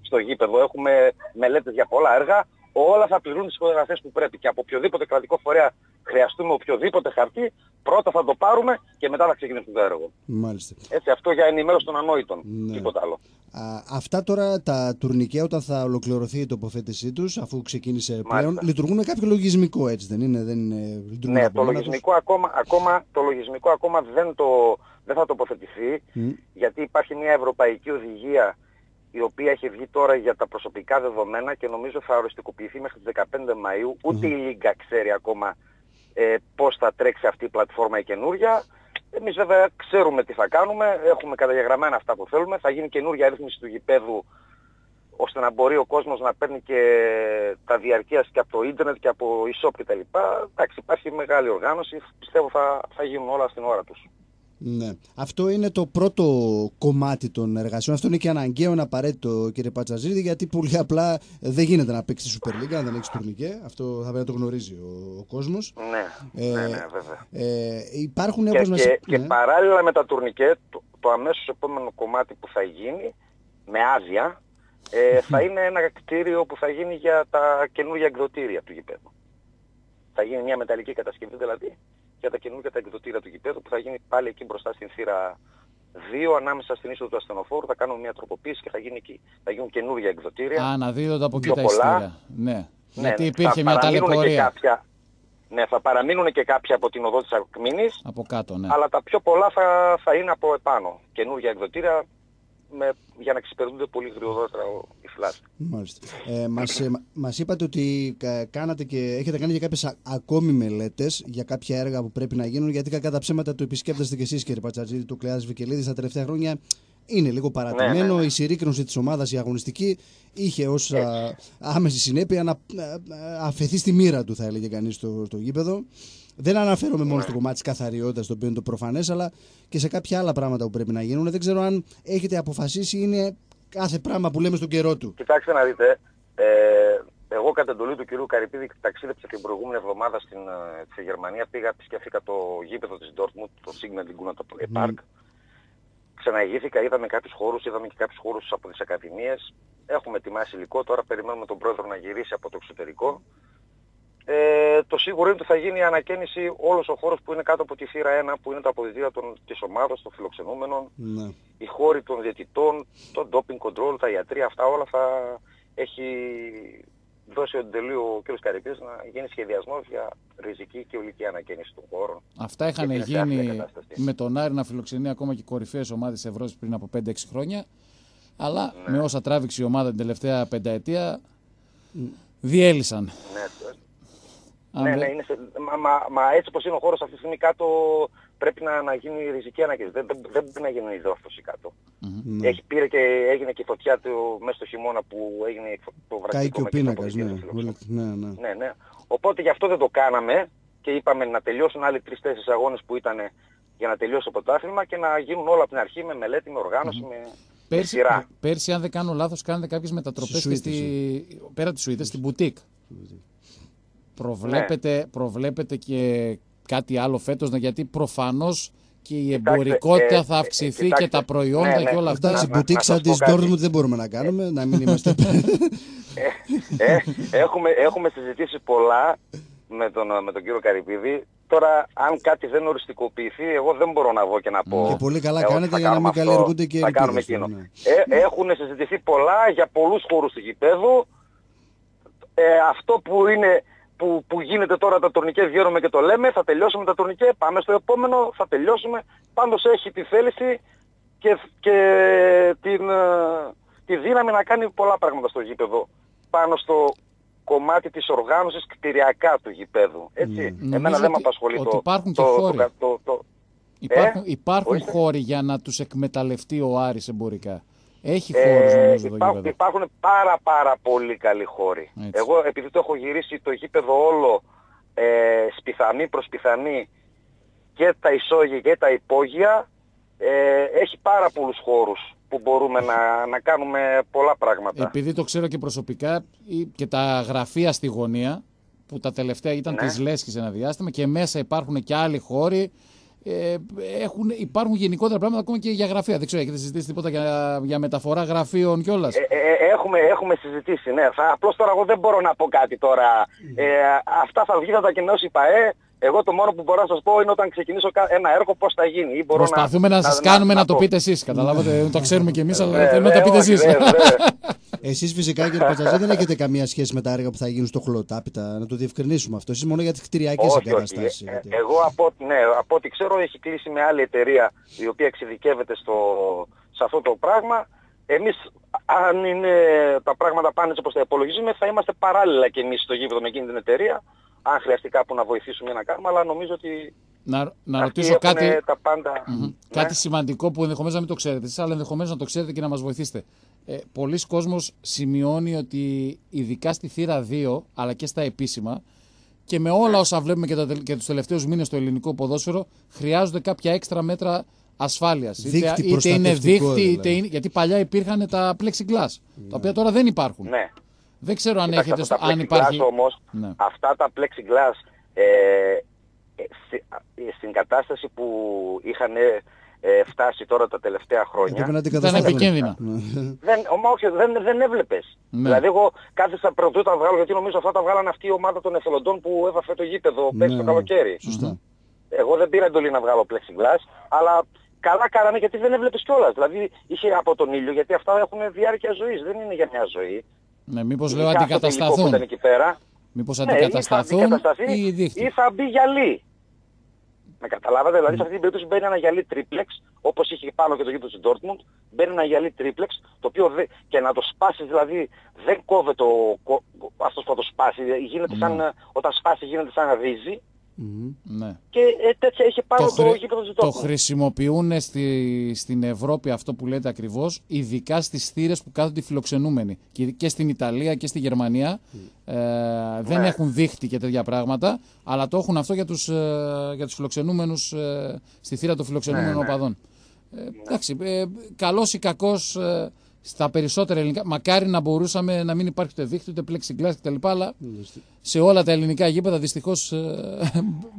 στο γήπεδο, έχουμε μελέτες για πολλά έργα, όλα θα πληρούν τις φωτογραφίες που πρέπει και από οποιοδήποτε κρατικό φορέα χρειαστούμε οποιοδήποτε χαρτί, πρώτα θα το πάρουμε και μετά θα ξεκινήσουμε το έργο. Μάλιστα. Έτσι, αυτό για ενημέρωση των ανόητων, Ναι. τίποτα άλλο. Α, αυτά τώρα τα τουρνικέ όταν θα ολοκληρωθεί η τοποθέτησή τους αφού ξεκίνησε πλέον λειτουργούν με κάποιο λογισμικό έτσι δεν είναι, δεν είναι λειτουργούν Ναι, από το μόνα λογισμικό, ακόμα, ακόμα, το λογισμικό ακόμα δεν, το, δεν θα τοποθετηθεί Μμ. γιατί υπάρχει μια ευρωπαϊκή οδηγία η οποία έχει βγει τώρα για τα προσωπικά δεδομένα και νομίζω θα οριστικοποιηθεί μέχρι τις 15 Μαΐου. Ούτε η Λίγκα ξέρει ακόμα ε, πώς θα τρέξει αυτή η πλατφόρμα η καινούρια. Εμείς βέβαια ξέρουμε τι θα κάνουμε, έχουμε καταγεγραμμένα αυτά που θέλουμε, θα γίνει καινούρια ρύθμιση του γηπέδου ώστε να μπορεί ο κόσμος να παίρνει και τα διαρκείας και από το ίντερνετ και από e-shop κτλ. Εντάξει, υπάρχει μεγάλη οργάνωση, πιστεύω θα, θα γίνουν όλα στην ώρα τους. Ναι. Αυτό είναι το πρώτο κομμάτι των εργασιών. Αυτό είναι και αναγκαίο, είναι απαραίτητο, κύριε Πατσαζίδη, γιατί πολύ απλά δεν γίνεται να παίξει στη Super League αν δεν έχεις τουρνικέ. Αυτό θα πρέπει να το γνωρίζει ο, ο κόσμος. Ναι, Ε, ναι, ναι, βέβαια. Ε, υπάρχουν Και, όπως μας- και, και ναι. παράλληλα με τα τουρνικέ, το, το αμέσως επόμενο κομμάτι που θα γίνει, με άδεια, ε, θα είναι ένα κτίριο που θα γίνει για τα καινούργια εκδοτήρια του γηπέδου. Θα γίνει μια μεταλλική κατασκευή δηλαδή για τα καινούργια τα εκδοτήρια του γηπέδου που θα γίνει πάλι εκεί μπροστά στην θύρα 2 ανάμεσα στην είσοδο του ασθενοφόρου. Θα κάνουμε μια τροποποίηση και θα, γίνει εκεί, θα γίνουν καινούργια εκδοτήρια. Α, να δίδονται από εκεί Πιο τα πολλά. εισιτήρια. Ναι. Ναι, Γιατί ναι, υπήρχε θα μια παραμείνουν και ταλαιπωρία κάποια- Ναι, θα παραμείνουν και κάποια από την οδό της Αρκμίνης. από κάτω. Ναι. αλλά τα πιο πολλά θα, θα είναι από επάνω. Καινούργια εκδοτήρια με, για να εξυπηρετούνται πολύ γρηγορότερα ο- οι φυλάδες. Μάλιστα. Ε, μας, ε, μα- μας είπατε ότι κα- κάνατε και έχετε κάνει και κάποιες α- ακόμη μελέτες για κάποια έργα που πρέπει να γίνουν γιατί κατά ψέματα το επισκέπτεστε και εσείς κύριε Πατσατζίδη του Κλεάς Βικελίδης τα τελευταία χρόνια είναι λίγο παρατημένο. Ναι, ναι, ναι. Η συρρήκνωση της ομάδας η αγωνιστική είχε ως α, άμεση συνέπεια να α, α, αφαιθεί στη μοίρα του θα έλεγε κανείς στο, στο γήπεδο. Δεν αναφέρομαι μόνο στο κομμάτι της καθαριότητας το οποίο είναι το προφανές αλλά και σε κάποια άλλα πράγματα που πρέπει να γίνουν. Δεν ξέρω αν έχετε αποφασίσει είναι κάθε πράγμα που λέμε στον καιρό του. Κοιτάξτε να δείτε, ε, εγώ κατά εντολή του κυρίου Καρυπίδη ταξίδεψα την προηγούμενη εβδομάδα στην, ε, στη Γερμανία, πήγα, επισκεφθήκα το γήπεδο της Dortmund, το Signal Iduna Park. Ξαναηγήθηκα, είδαμε κάποιους χώρους, είδαμε και κάποιους χώρους από τις ακαδημίες. Έχουμε ετοιμάσει υλικό, τώρα περιμένουμε τον πρόεδρο να γυρίσει από το εξωτερικό. Ε, το σίγουρο είναι ότι θα γίνει η ανακαίνιση όλος ο χώρος που είναι κάτω από τη θύρα 1, που είναι τα αποδητήρια των, της ομάδας, των φιλοξενούμενων, Ναι. οι χώροι των διαιτητών, το doping control, τα ιατρία, αυτά όλα θα έχει δώσει εντελεί ο κ. Καρυπής να γίνει σχεδιασμός για ριζική και ολική ανακαίνιση των χώρων. Αυτά είχαν και την τεράστια γίνει κατάσταση. με τον Άρη να φιλοξενεί ακόμα και κορυφαίες ομάδες τη Ευρώπη πριν από 5-6 χρόνια. Αλλά Ναι. με όσα τράβηξε η ομάδα την τελευταία πενταετία, διέλυσαν. Ναι, το- Αν ναι, δεν- ναι, είναι σε, μα, μα, μα έτσι όπως είναι ο χώρος αυτή τη στιγμή κάτω πρέπει να, να γίνει ριζική ανακαίνιση. Δεν, δεν, δεν μπορεί να γίνει υδρόφωση κάτω. Ναι. Έχει πήρε και έγινε και η φωτιά του, μέσα στο χειμώνα που έγινε το βραδικό Κάει και ο με το πίνακας. αποδυτήριο Ναι. του φιλοξενούμενου. Όλα- ναι, ναι. Ναι, ναι. Οπότε γι' αυτό δεν το κάναμε και είπαμε να τελειώσουν άλλοι τρει-τέσσερι αγώνες που ήταν για να τελειώσει το πρωτάθλημα και να γίνουν όλα από την αρχή με μελέτη, με οργάνωση, με, με Πέρσι, σειρά. πέρσι, αν δεν κάνω λάθος, κάνετε κάποιες μετατροπές Στις και Σουήτες, στη, πέρα από τι Σουήτε, στην μπουτίκ. Προβλέπετε, Ναι. προβλέπετε και κάτι άλλο φέτος, γιατί προφανώς και η Κοιτάξτε, εμπορικότητα ε, θα ε, αυξηθεί κοιτάξτε, και τα προϊόντα ναι, ναι. και όλα αυτά. Εντάξει, Να- μπουτίκ να σαν σας πω της κάτι. Dortmund δεν μπορούμε να κάνουμε, να μην είμαστε. <laughs> ε, έχουμε, έχουμε συζητήσει πολλά με τον, με τον κύριο Καρυπίδη. τώρα αν κάτι δεν οριστικοποιηθεί, εγώ δεν μπορώ να βγω και να πω. Και πολύ καλά ε, ότι κάνετε θα για να κάνουμε μην αυτό, καλλιεργούνται και θα ελπίδες κάνουμε τώρα, εκείνο. ναι. Ε, έχουν συζητηθεί πολλά για πολλούς χώρους του γηπέδου. Ε, αυτό που είναι που, που γίνεται τώρα τα τουρνικέ βγαίνουμε και το λέμε, θα τελειώσουμε τα τουρνικέ, πάμε στο επόμενο, θα τελειώσουμε. Πάντως έχει τη θέληση και, και την, ε, τη δύναμη να κάνει πολλά πράγματα στο γήπεδο πάνω στο κομμάτι της οργάνωσης κτηριακά του γηπέδου. Έτσι. Νομίζω Εμένα δεν με ότι- απασχολεί ότι το, υπάρχουν και το, χώροι. το, το, το- Υπάρχουν, Ε, υπάρχουν ορίστε. χώροι για να τους εκμεταλλευτεί ο Άρης εμπορικά. Έχει Ε, χώρους νομίζω το υπά- γήπεδο. υπάρχουν πάρα πάρα πολύ καλοί χώροι. Έτσι. Εγώ επειδή το έχω γυρίσει το γήπεδο όλο ε, σπιθανή προς πιθανή και τα ισόγεια και τα υπόγεια ε, έχει πάρα πολλούς χώρους που μπορούμε να, να κάνουμε πολλά πράγματα. Επειδή το ξέρω και προσωπικά ή- και τα γραφεία στη γωνία που τα τελευταία ήταν Ναι. της Λέσχης ένα διάστημα και μέσα υπάρχουν και άλλοι χώροι ε, έχουν, υπάρχουν γενικότερα πράγματα ακόμα και για γραφεία. Δεν ξέρω, έχετε συζητήσει τίποτα για, για μεταφορά γραφείων κιόλας; Ε, ε, έχουμε, έχουμε συζητήσει, ναι. Θα, απλώς τώρα εγώ δεν μπορώ να πω κάτι τώρα. Ε, αυτά θα βγει, θα τα ανακοινώσει η ΠαΕ. Εγώ το μόνο που μπορώ να σας πω είναι όταν ξεκινήσω κα- ένα έργο πώς θα γίνει. Ή μπορώ Προσπαθούμε να, σας κάνουμε να, το πείτε εσείς. Καταλάβατε, το ξέρουμε κι εμείς, αλλά Ε, θέλουμε να τα ε, πείτε όχι, εσείς. δε, δε. <laughs> Εσείς φυσικά κύριε Πατσαζή δεν έχετε καμία σχέση με τα έργα που θα γίνουν στο χλωτάπιτα. Να το διευκρινίσουμε αυτό. Εσείς μόνο για τις κτηριακές όχι, εγκαταστάσεις. όχι. Ε, εγώ από, ό,τι- ναι, από ό,τι ξέρω έχει κλείσει με άλλη εταιρεία η οποία εξειδικεύεται στο, σε αυτό το πράγμα. Εμείς αν είναι, τα πράγματα πάνε έτσι όπως τα υπολογίζουμε θα είμαστε παράλληλα και εμείς στο γήπεδο με εκείνη την εταιρεία. Αν χρειαστεί κάπου να βοηθήσουμε ή να κάνουμε, αλλά νομίζω ότι να, να αυτοί ρωτήσω έχουν κάτι, τα πάντα. Μμμ. Ναι. Κάτι σημαντικό που ενδεχομένως να μην το ξέρετε εσείς, αλλά ενδεχομένως να το ξέρετε και να μας βοηθήσετε. Ε, Πολλοί κόσμος σημειώνει ότι ειδικά στη θύρα 2, αλλά και στα επίσημα, και με όλα όσα βλέπουμε και, τα, τελ- και τους τελευταίους μήνες στο ελληνικό ποδόσφαιρο, χρειάζονται κάποια έξτρα μέτρα ασφάλειας. Είτε, Δίκτυ είτε είναι προστατευτικό, δίκτυ, είτε δηλαδή. είναι, γιατί παλιά υπήρχαν τα plexiglass, τα οποία τώρα δεν υπάρχουν. Ναι. Δεν ξέρω αν Κοιτάξτε, έχετε, αυτά στο, τα αν plexiglass υπάρχει... όμως, Ναι. αυτά τα plexiglass ε, ε, στη- ε, στην κατάσταση που είχαν ε, φτάσει τώρα τα τελευταία χρόνια, Πρέπει να Ήταν αντικατασταθούν. επικίνδυνα. δεν, ομα, όχι, δεν, δεν έβλεπες. Ναι. Δηλαδή εγώ κάθισα πρωτού τα βγάλω, γιατί νομίζω αυτά τα βγάλανε αυτή η ομάδα των εθελοντών που έβαφε το γήπεδο πέρσι το Ναι, καλοκαίρι. Σωστά. Εγώ δεν πήρα εντολή να βγάλω plexiglass, αλλά καλά κάνανε γιατί δεν έβλεπες κιόλας. Δηλαδή είχε από τον ήλιο, γιατί αυτά έχουν διάρκεια ζωής, δεν είναι για μια ζωή. Ναι, μήπως λέω Ειδικά αυτό το υλικό που αντικατασταθούν. ήταν εκεί πέρα. Μήπως Ναι, ή θα αντικατασταθούν αντικατασταθεί ή δίχτυ. ή θα μπει γυαλί. Με καταλάβατε, δηλαδή σε αυτή την περίπτωση μπαίνει ένα γυαλί τρίπλεξ, όπως είχε πάνω και το γήπεδο της Dortmund, μπαίνει ένα γυαλί τρίπλεξ, το οποίο δε, και να το σπάσεις δηλαδή δεν κόβεται ο, κο- αυτός που θα το σπάσει, γίνεται σαν, όταν σπάσει γίνεται σαν ρύζι Μμμ. Ναι. και ε, τέτοια είχε πάνω το, χρη- γήπεδο της το Dortmund. χρησιμοποιούν στη, στην Ευρώπη αυτό που λέτε ακριβώς, ειδικά στις θύρες που κάθονται οι φιλοξενούμενοι. Και, και στην Ιταλία και στη Γερμανία ε, δεν Ναι. έχουν δίχτυ και τέτοια πράγματα, αλλά το έχουν αυτό για τους, ε, για τους φιλοξενούμενους, ε, στη θύρα των φιλοξενούμενων Ναι, ναι. οπαδών. Ε, εντάξει, ε, καλός ή κακός ε, στα περισσότερα ελληνικά. Μακάρι να μπορούσαμε να μην υπάρχει ούτε δίχτυ, ούτε plexiglass κτλ. Αλλά σε όλα τα ελληνικά γήπεδα δυστυχώς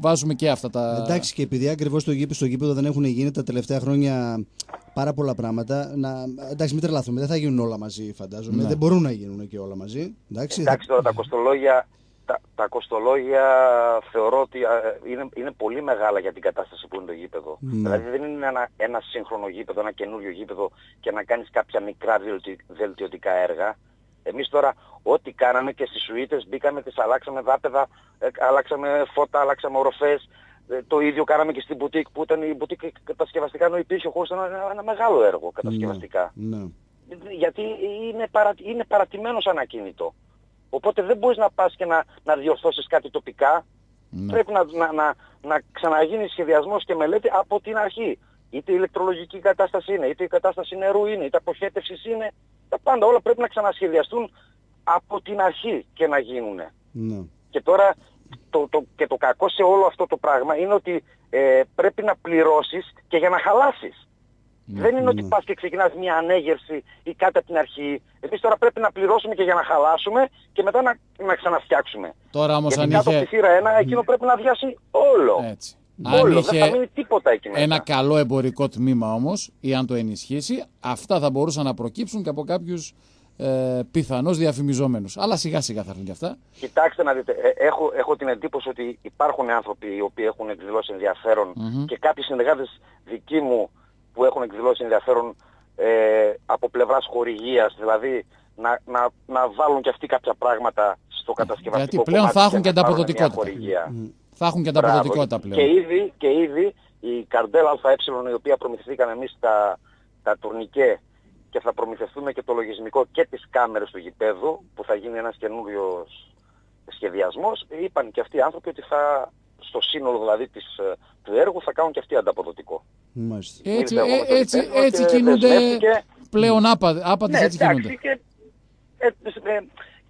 βάζουμε και αυτά τα. Εντάξει, και επειδή ακριβώς στο γήπεδο, στο γήπεδο δεν έχουν γίνει τα τελευταία χρόνια πάρα πολλά πράγματα. Να, εντάξει, μην τρελαθούμε, δεν θα γίνουν όλα μαζί, φαντάζομαι. Ναι. Δεν μπορούν να γίνουν και όλα μαζί. Εντάξει, Εντάξει τώρα τα κοστολόγια, τα, τα κοστολόγια θεωρώ ότι ε, είναι, είναι πολύ μεγάλα για την κατάσταση που είναι το γήπεδο. Ναι. Δηλαδή δεν είναι ένα, ένα σύγχρονο γήπεδο, ένα καινούριο γήπεδο και να κάνεις κάποια μικρά βελτι- βελτιωτικά έργα. Εμείς τώρα ό,τι κάναμε και στις σουίτες μπήκαμε, τις αλλάξαμε δάπεδα, ε, αλλάξαμε φώτα, αλλάξαμε οροφές. Ε, το ίδιο κάναμε και στην μπουτίκ που ήταν η μπουτίκ κατασκευαστικά ενώ υπήρχε ο χώρος, ήταν ένα, ένα μεγάλο έργο κατασκευαστικά ναι. γιατί είναι, παρα, είναι παρατημένος σαν ακίνητο. Οπότε δεν μπορείς να πας και να, να διορθώσεις κάτι τοπικά. Ναι. Πρέπει να, να, να, να ξαναγίνει σχεδιασμός και μελέτη από την αρχή. Είτε η ηλεκτρολογική κατάσταση είναι, είτε η κατάσταση νερού είναι, είτε αποχέτευσης είναι. Τα πάντα όλα πρέπει να ξανασχεδιαστούν από την αρχή και να γίνουν. ναι. Και τώρα το, το, και το κακό σε όλο αυτό το πράγμα είναι ότι ε, πρέπει να πληρώσεις και για να χαλάσεις. Δεν είναι ότι πας και ξεκινάς μια ανέγερση ή κάτι από την αρχή. Εμείς τώρα πρέπει να πληρώσουμε και για να χαλάσουμε και μετά να, να ξαναφτιάξουμε. Τώρα όμως Γιατί αν κάτω από είχε. τη θύρα ένα εκείνο πρέπει να αδειάσει όλο. Έτσι. Αν Όλο. Δεν θα είχε μείνει τίποτα εκεί μέσα. ένα καλό εμπορικό τμήμα όμως, ή αν το ενισχύσει, αυτά θα μπορούσαν να προκύψουν και από κάποιους ε, πιθανώς διαφημιζόμενους. Αλλά σιγά σιγά θα έρθουν και αυτά. Κοιτάξτε να δείτε, ε, έχω, έχω την εντύπωση ότι υπάρχουν άνθρωποι οι οποίοι έχουν εκδηλώσει ενδιαφέρον και κάποιοι συνεργάτες δικοί μου που έχουν εκδηλώσει ενδιαφέρον ε, από πλευράς χορηγίας, δηλαδή να, να, να βάλουν και αυτοί κάποια πράγματα στο κατασκευαστικό Γιατί πλέον κομμάτι θα έχουν και να πάρουν μια ανταποδοτικότητα. χορηγία. Θα έχουν και Μπράβο. ανταποδοτικότητα πλέον. Και ήδη, και ήδη η Καρντέλ ΑΕ η οποία προμηθευθήκαμε εμείς τα, τα τουρνικέ και θα προμηθευτούμε και το λογισμικό και τις κάμερες του γηπέδου που θα γίνει ένας καινούριος σχεδιασμός είπαν και αυτοί οι άνθρωποι ότι θα στο σύνολο δηλαδή της, ε, του έργου θα κάνουν και αυτοί ανταποδοτικό. Μάλιστα. Έτσι, Ήρθε εγώ με το ε, έτσι, γηπέδο έτσι και κινούνται δεσμεύτηκε. πλέον άπα- άπαντες Ναι, έτσι εντάξει, κινούνται. και, ε, ε,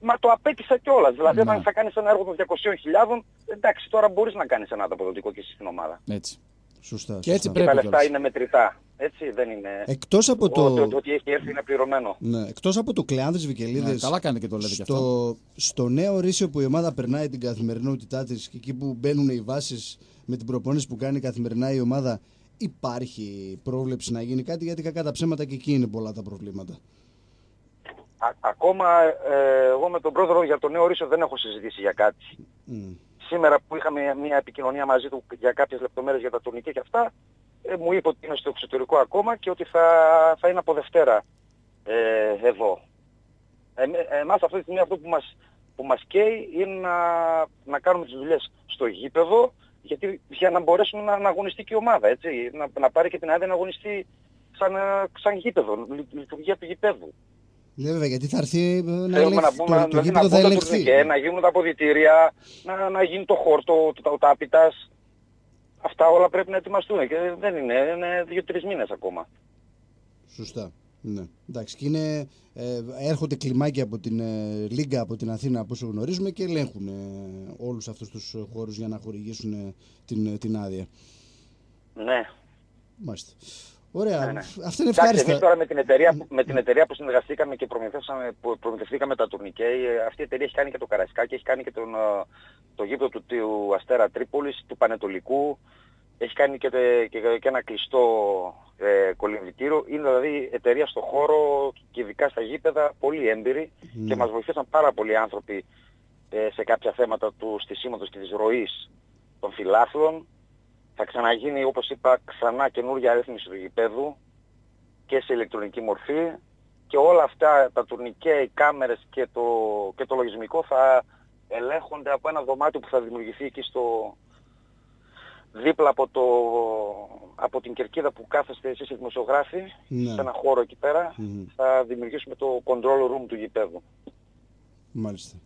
μα το απέτησα κιόλας. Δηλαδή, Ναι. όταν θα κάνεις ένα έργο των 200.000, εντάξει, τώρα μπορείς να κάνεις ένα ανταποδοτικό και εσύ στην ομάδα. Έτσι. Σωστά. Και έτσι σωστά. πρέπει Τα λεφτά κιόλας. είναι μετρητά. Έτσι δεν είναι. Εκτός από το... Ότι, ότι, ότι έχει έρθει είναι πληρωμένο. Ναι, εκτός από το Κλεάνδρης Ναι, Βικελίδης, καλά κάνετε και το λέτε και αυτό. στο, στο νέο ρίσιο που η ομάδα περνάει την καθημερινότητά της και εκεί που μπαίνουν οι βάσεις με την προπόνηση που κάνει καθημερινά η ομάδα, υπάρχει πρόβλεψη να γίνει κάτι γιατί κακά τα ψέματα και εκεί είναι πολλά τα προβλήματα. Α, ακόμα ε, εγώ με τον πρόεδρο για το νέο ρίσο δεν έχω συζητήσει για κάτι. Μμ. Σήμερα που είχαμε μια επικοινωνία μαζί του για κάποιες λεπτομέρειες για τα τουρνικέ και αυτά, ε, μου είπε ότι είναι στο εξωτερικό ακόμα και ότι θα, θα είναι από Δευτέρα ε, εδώ. Ε, εμάς αυτή τη στιγμή αυτό που μας, που μας καίει είναι να, να κάνουμε τις δουλειές στο γήπεδο γιατί, για να μπορέσουμε να, να αγωνιστεί και η ομάδα, έτσι, να, να πάρει και την άδεια να αγωνιστεί σαν, ε, σαν γήπεδο, λει- λειτουργία του γηπέδου. Ναι, βέβαια, γιατί θα έρθει ε, να Θέλουμε ελέγχει. να Το, πούμε, το, δηλαδή, γήπεδο να θα μπουν τα ελεγχθεί. τουρνικέ, να γίνουν τα αποδητήρια, να, να γίνει το χόρτο, το, ο τάπητας. Αυτά όλα πρέπει να ετοιμαστούν και δεν είναι, είναι δύο-τρεις μήνες ακόμα. Σωστά. Ναι. Εντάξει, και είναι, ε, έρχονται κλιμάκια από την ε, Λίγκα, από την Αθήνα, από όσο γνωρίζουμε, και ελέγχουν ε, όλους αυτούς τους ε, χώρους για να χορηγήσουν ε, την, ε, την άδεια. Ναι. Μάλιστα. Ωραία. Ναι, ναι. Αυτά είναι Εντάξει, ευχάριστα. εμείς τώρα με την, εταιρεία, που- με την εταιρεία που συνεργαστήκαμε και προμηθεύσαμε, που προμηθευτήκαμε τα τουρνικέ, ε, αυτή η εταιρεία έχει κάνει και το Καραϊσκάκι, έχει κάνει και τον, ε, το γήπεδο του, του Αστέρα Τρίπολης, του Πανετολικού, έχει κάνει και, τε- και, και ένα κλειστό ε, κολυμβητήριο. Είναι δηλαδή εταιρεία στο χώρο και ειδικά στα γήπεδα πολύ έμπειρη και μας βοηθήσαν πάρα πολλοί άνθρωποι ε, σε κάποια θέματα του στισίματος και της ροής των φιλάθλων. Θα ξαναγίνει, όπως είπα, ξανά καινούργια αρρύθμιση του γηπέδου και σε ηλεκτρονική μορφή και όλα αυτά τα τουρνικέ, οι κάμερες και το, και το λογισμικό θα ελέγχονται από ένα δωμάτιο που θα δημιουργηθεί εκεί στο, δίπλα από, το, από την κερκίδα που κάθεστε εσείς οι δημοσιογράφοι, Ναι. σε ένα χώρο εκεί πέρα, Μμμ. θα δημιουργήσουμε το control room του γηπέδου. Μάλιστα.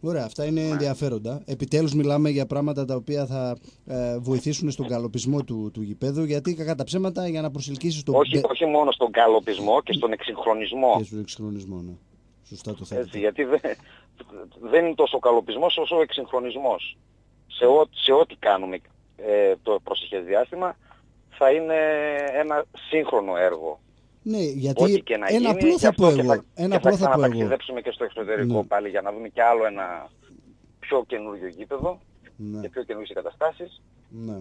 Ωραία, αυτά είναι Ναι. ενδιαφέροντα. Επιτέλους μιλάμε για πράγματα τα οποία θα ε, βοηθήσουν στον καλοπισμό του, του γηπέδου, γιατί κακά τα ψέματα για να προσελκύσεις τον όχι, μπε- όχι μόνο στον καλοπισμό και στον εξυγχρονισμό. και στον εξυγχρονισμό. Ναι. Σωστά το θέλετε. Έτσι, γιατί δεν, δεν είναι τόσο ο καλοπισμός όσο ο εξυγχρονισμός. Σε, ό, σε ό,τι κάνουμε ε, το προσεχές διάστημα θα είναι ένα σύγχρονο έργο. Ναι, Ό,τι γιατί και να ένα γίνει, απλό γι' θα αυτό πω και εγώ. θα, Ένα και θα απλό θα πω εγώ. ξαναταξιδέψουμε και στο εξωτερικό Ναι. πάλι για να δούμε και άλλο ένα πιο καινούριο γήπεδο Ναι, και πιο καινούριες εγκαταστάσεις ναι.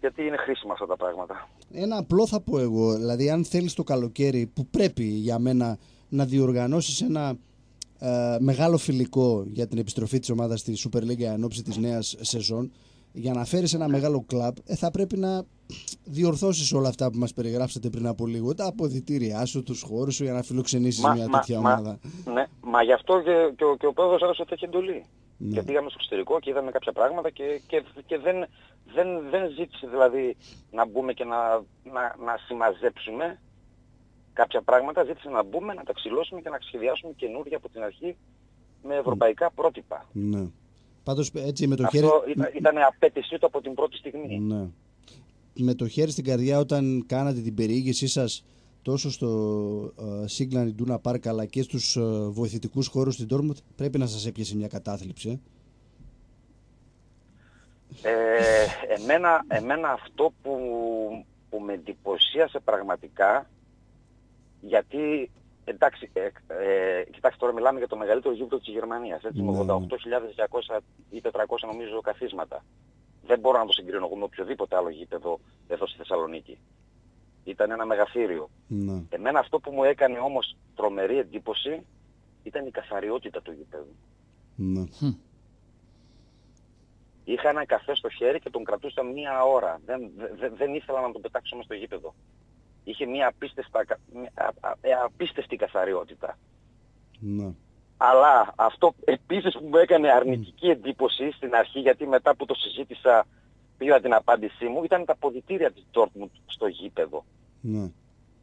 γιατί είναι χρήσιμα αυτά τα πράγματα. Ένα απλό θα πω εγώ. Δηλαδή, αν θέλεις το καλοκαίρι που πρέπει για μένα να διοργανώσεις ένα ε, μεγάλο φιλικό για την επιστροφή της ομάδας στη Super League εν ώψη της νέας σεζόν, για να φέρεις ένα μεγάλο κλαμπ, ε, θα πρέπει να διορθώσεις όλα αυτά που μας περιγράψατε πριν από λίγο. Τα αποδητήριά σου, τους χώρους σου για να φιλοξενήσεις μια τέτοια ομάδα. ναι, μα γι' αυτό και, και, ο, και ο πρόεδρος έδωσε τέτοια εντολή. Ναι. Και πήγαμε στο εξωτερικό και είδαμε κάποια πράγματα και, και, και δεν, δεν, δεν ζήτησε δηλαδή να μπούμε και να, να, να συμμαζέψουμε κάποια πράγματα. Ζήτησε να μπούμε, να τα ξυλώσουμε και να σχεδιάσουμε καινούργια από την αρχή με ευρωπαϊκά πρότυπα. Ναι. Πάντως έτσι με το χέρι... Αυτό ήταν, ήταν απέτησή του από την πρώτη στιγμή. Ναι. Με το χέρι στην καρδιά όταν κάνατε την περιήγησή σας τόσο στο uh, Σίγκλαν Ιντούνα Πάρκ αλλά και στους uh, βοηθητικούς χώρους στην Τόρμουτ πρέπει να σας έπιασε μια κατάθλιψη. Ε; Ε, εμένα, εμένα αυτό που, που με εντυπωσίασε πραγματικά γιατί εντάξει, ε, ε, κοιτάξτε τώρα μιλάμε για το μεγαλύτερο γήπεδο της Γερμανίας έτσι, Ναι. με 88.200 ή 400 νομίζω καθίσματα. Δεν μπορώ να το συγκρίνω εγώ με οποιοδήποτε άλλο γήπεδο εδώ στη Θεσσαλονίκη. Ήταν ένα μεγαθύριο. Ναι. Εμένα αυτό που μου έκανε όμως τρομερή εντύπωση ήταν η καθαριότητα του γηπέδου. Ναι. Είχα ένα καφέ στο χέρι και τον κρατούσα μία ώρα. Δεν, δε- δεν ήθελα να τον πετάξω μες στο γήπεδο. Είχε μία απίστευτα, κα- μια α- α- ε, απίστευτη καθαριότητα. Ναι. Αλλά αυτό επίσης που μου έκανε αρνητική εντύπωση στην αρχή, γιατί μετά που το συζήτησα πήρα την απάντησή μου, ήταν τα ποδητήρια της Dortmund στο γήπεδο. Ναι.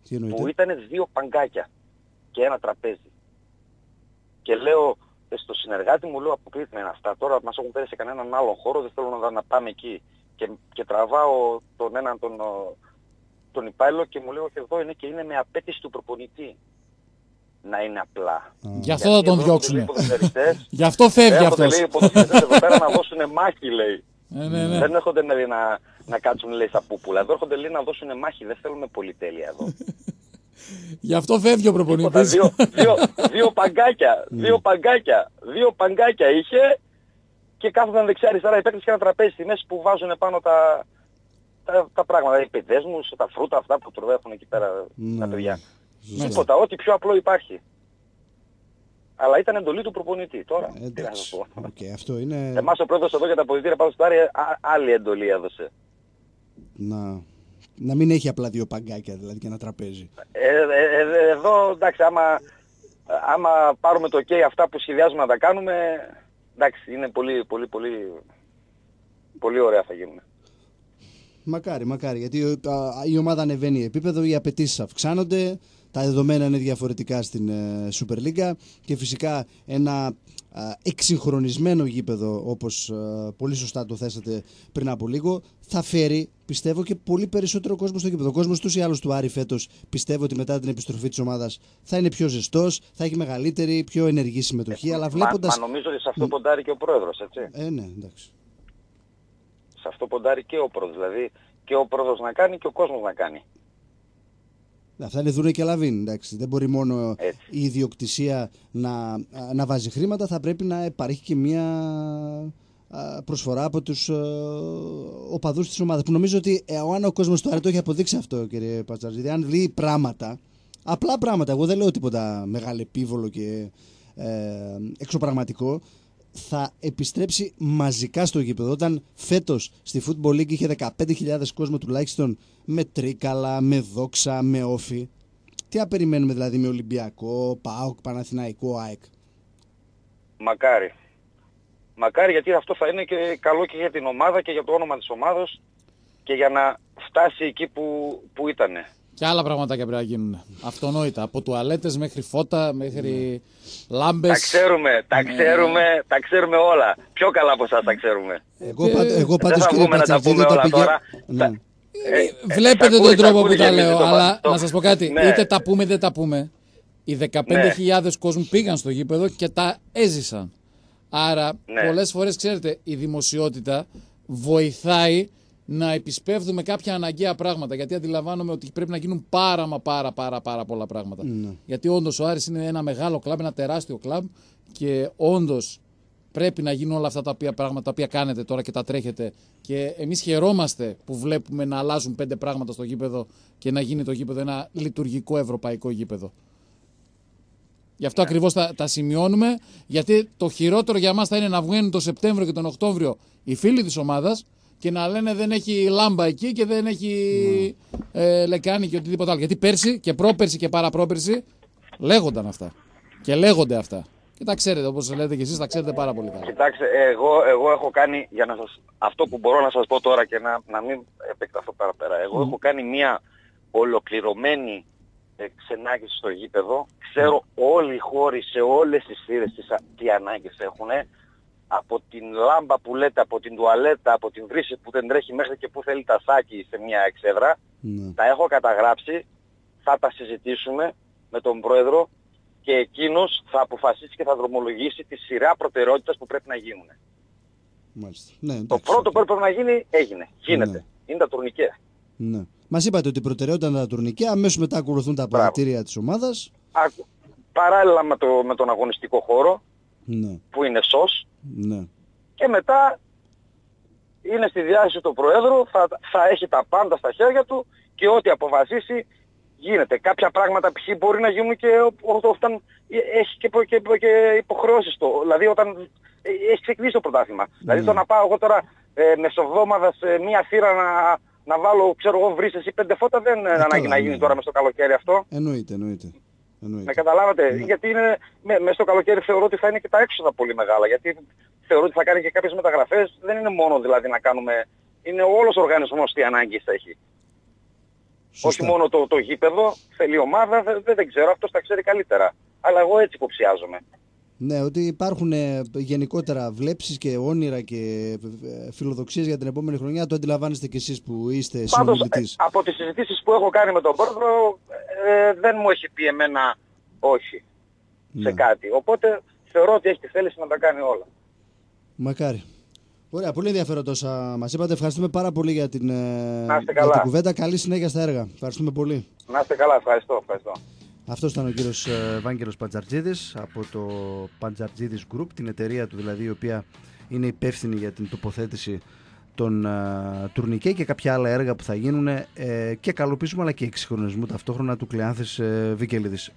Τι Που εννοείται. ήταν δύο παγκάκια και ένα τραπέζι. Και λέω ε, στο συνεργάτη μου, λέω αποκλείται είναι αυτά. Τώρα μας έχουν πέρασε σε κανέναν άλλον χώρο, δεν θέλω να, να πάμε εκεί. Και, και τραβάω τον έναν τον, ο, τον υπάλληλο και μου λέω ότι εδώ είναι και είναι με απέτηση του προπονητή να είναι απλά. Α, Γι' αυτό θα τον εδώ έρχονται, λέει, διώξουν. οι ποδοσφαιριστές, <laughs> Γι' αυτό φεύγει έρχονται, αυτός. λέει, οι ποδοσφαιριστές εδώ πέρα να δώσουν μάχη, λέει. Ναι, ναι, ναι. Δεν έρχονται λέει, να, να κάτσουν λέει, στα πούπουλα. Εδώ έρχονται λέει, να δώσουν μάχη. Δεν θέλουμε πολυτέλεια εδώ. <laughs> Γι' αυτό φεύγει ο Τίποτα, προπονητής. δύο, δύο, <laughs> δύο παγκάκια, δύο παγκάκια, δύο παγκάκια είχε και κάθονταν δεξιά αριστερά οι παίκτες και ένα τραπέζι στη μέση που βάζουν πάνω τα, τα, τα πράγματα, οι παιδέσμους, τα φρούτα αυτά που τροβέχουν εκεί πέρα Ναι. τα παιδιά. Σωστά. Τίποτα, ό,τι πιο απλό υπάρχει. Αλλά ήταν εντολή του προπονητή. Τώρα, τι να σας Εντάξει. πω. Οκ, αυτό είναι Εμάς ο πρόεδρος εδώ για τα πολιτήρια πάνω στο Άρη, α- άλλη εντολή έδωσε. να, να μην έχει απλά δύο παγκάκια δηλαδή και ένα τραπέζι. Ε, ε, ε, εδώ, εντάξει, άμα, άμα πάρουμε το OK αυτά που σχεδιάζουμε να τα κάνουμε, εντάξει, είναι πολύ, πολύ, πολύ, πολύ ωραία θα γίνουν. Μακάρι, μακάρι. Γιατί ο- α, η ομάδα ανεβαίνει επίπεδο, οι απαιτήσεις αυξάνονται, τα δεδομένα είναι διαφορετικά στην ε, Super League και φυσικά ένα α, εξυγχρονισμένο γήπεδο, όπως ε, πολύ σωστά το θέσατε πριν από λίγο, θα φέρει, πιστεύω, και πολύ περισσότερο κόσμο στο γήπεδο. Ο κόσμος τους ή άλλους του Άρη φέτος πιστεύω ότι μετά την επιστροφή της ομάδας θα είναι πιο ζεστός, θα έχει μεγαλύτερη, πιο ενεργή συμμετοχή, αλλά βλέποντας... Μα, μα νομίζω ότι σε αυτό ποντάρει και ο πρόεδρος, έτσι. Ε, ναι, εντάξει. Σε αυτό ποντάρει και ο πρόεδρος. Δηλαδή και ο πρόεδρος να κάνει και ο κόσμος να κάνει. Αυτά είναι δούνε και λαβίν. Εντάξει. Δεν μπορεί μόνο Έτσι. η ιδιοκτησία να, να βάζει χρήματα, θα πρέπει να υπάρχει και μια α, προσφορά από τους ε, οπαδούς της ομάδας. Που νομίζω ότι ε, ο αν ο κόσμος του Άρη το έχει αποδείξει αυτό, κύριε Πατσαρζίδη. Αν δει πράγματα, απλά πράγματα, εγώ δεν λέω τίποτα μεγάλο επίβολο και ε, εξωπραγματικό, θα επιστρέψει μαζικά στο γήπεδο. Όταν φέτος στη Football League είχε 15.000 κόσμο τουλάχιστον με τρίκαλα, με δόξα, με όφη. Τι να περιμένουμε δηλαδή με Ολυμπιακό, ΠΑΟΚ, Παναθηναϊκό, ΑΕΚ; Μακάρι. Μακάρι γιατί αυτό θα είναι και καλό και για την ομάδα και για το όνομα της ομάδος και για να φτάσει εκεί που, που ήτανε. Και άλλα πραγματάκια πρέπει να γίνουν. Αυτονόητα. Από τουαλέτες μέχρι φώτα, μέχρι λάμπες. Τα ξέρουμε, τα ξέρουμε, τα ξέρουμε όλα. Πιο καλά από εσάς τα ξέρουμε. Εγώ, πάντ, εγώ Ε, Δεν πάντως θα κύριε βγούμε να τα Πατσαρτζίδη πούμε τα όλα πηγαίνω... τώρα. Ναι. Ε, ε, Βλέπετε τα ακούει, τον τα τρόπο ακούει που τα γεμίζει λέω, το αλλά το- να σας πω κάτι. Ναι. Είτε τα πούμε είτε τα πούμε. Οι 15.000 κόσμου πήγαν στο γήπεδο και τα έζησαν. Άρα, Ναι. πολλές φορές, ξέρετε, η δημοσιότητα βοηθάει να επισπεύδουμε κάποια αναγκαία πράγματα. Γιατί αντιλαμβάνομαι ότι πρέπει να γίνουν πάρα μα πάρα πάρα πάρα πολλά πράγματα. Γιατί όντως ο Άρης είναι ένα μεγάλο κλαμπ, ένα τεράστιο κλαμπ και όντως πρέπει να γίνουν όλα αυτά τα οποία, πράγματα τα οποία κάνετε τώρα και τα τρέχετε. Και εμείς χαιρόμαστε που βλέπουμε να αλλάζουν πέντε πράγματα στο γήπεδο και να γίνει το γήπεδο ένα λειτουργικό ευρωπαϊκό γήπεδο. Γι' αυτό ακριβώς τα, τα σημειώνουμε, γιατί το χειρότερο για μας θα είναι να βγαίνουν το Σεπτέμβριο και τον Οκτώβριο οι φίλοι της ομάδας και να λένε δεν έχει λάμπα εκεί και δεν έχει ε, λεκάνη και οτιδήποτε άλλο. Γιατί πέρσι και πρόπερσι και παραπρόπερσι λέγονταν αυτά. Και λέγονται αυτά. Και τα ξέρετε, όπως λέτε και εσείς, τα ξέρετε πάρα πολύ καλά. Κοιτάξτε, εγώ, εγώ έχω κάνει, για να σας, αυτό που μπορώ να σας πω τώρα και να, να μην επεκταθώ παραπέρα, εγώ έχω κάνει μια ολοκληρωμένη ε, ξενάγηση στο γήπεδο. Ξέρω όλοι οι χώροι σε όλες τις θύρες τις, α- τι ανάγκες έχουν. Από την λάμπα που λέτε, από την τουαλέτα, από την βρύση που δεν τρέχει μέχρι και που θέλει τα σάκι σε μια εξέδρα. Ναι. Τα έχω καταγράψει, θα τα συζητήσουμε με τον πρόεδρο και εκείνος θα αποφασίσει και θα δρομολογήσει τη σειρά προτεραιότητας που πρέπει να γίνουν. Μάλιστα. Ναι, Το εντάξει. πρώτο που έπρεπε να γίνει έγινε. Γίνεται. Ναι. Είναι τα τουρνικέ. Ναι. Μας είπατε ότι η προτεραιότητα είναι τα τουρνικέ, αμέσως μετά ακολουθούν τα Μπράβο. αποδητήρια της ομάδας. Ακου- Παράλληλα με, το, με τον αγωνιστικό χώρο Ναι, που είναι σως ναι. και μετά είναι στη διάθεση του Προέδρου, θα, θα έχει τα πάντα στα χέρια του και ό,τι αποφασίσει γίνεται. Κάποια πράγματα π.χ. μπορεί να γίνουν και ό- ό- όταν έχει και, προ- και, και υποχρεώσεις το. Δηλαδή όταν ε, έχεις ξεκινήσει το πρωτάθλημα. Δηλαδή το να πάω εγώ τώρα ε, μεσοβδόμαδα σε μία θύρα να, να βάλω, ξέρω εγώ, βρύσες ή πέντε φώτα δεν είναι ανάγκη καλά, να ναι. γίνει τώρα μες στο καλοκαίρι αυτό. Εννοείται, εννοείται. Εννοείται. Με καταλάβατε. Γιατί είναι, με, μες στο καλοκαίρι θεωρώ ότι θα είναι και τα έξοδα πολύ μεγάλα. Γιατί θεωρώ ότι θα κάνει και κάποιες μεταγραφές. Δεν είναι μόνο δηλαδή να κάνουμε... Είναι όλος ο οργανισμός τι ανάγκες έχει. Σωστά. Όχι μόνο το, το γήπεδο, θέλει ομάδα, δεν, δεν, δεν ξέρω, αυτός τα ξέρει καλύτερα. Αλλά εγώ έτσι υποψιάζομαι. Ναι, ότι υπάρχουν ε, γενικότερα βλέψεις και όνειρα και ε, φιλοδοξίες για την επόμενη χρονιά. Το αντιλαμβάνεστε κι εσείς που είστε Πάντως, συνομιλητής. ε, από τις συζητήσεις που έχω κάνει με τον πρόεδρο, ε, δεν μου έχει πει εμένα όχι σε Ναι. κάτι. Οπότε θεωρώ ότι έχει τη θέληση να τα κάνει όλα. Μακάρι. Ωραία, πολύ ενδιαφέροντα όσα μας είπατε. Ευχαριστούμε πάρα πολύ για την, ε, Να είστε για καλά. την κουβέντα. Καλή συνέχεια στα έργα. Ευχαριστούμε πολύ. Να είστε καλά, ευχαριστώ. ευχαριστώ. Αυτός ήταν ο κύριος Ευάγγελο Παντζαρτζίδης από το Παντζαρτζίδης Group, την εταιρεία του δηλαδή, η οποία είναι υπεύθυνη για την τοποθέτηση των ε, τουρνικέ και κάποια άλλα έργα που θα γίνουν ε, και καλοποίησιμου αλλά και εξυγχρονισμού ταυτόχρονα του Κλεάνθης ε, Βικελίδης.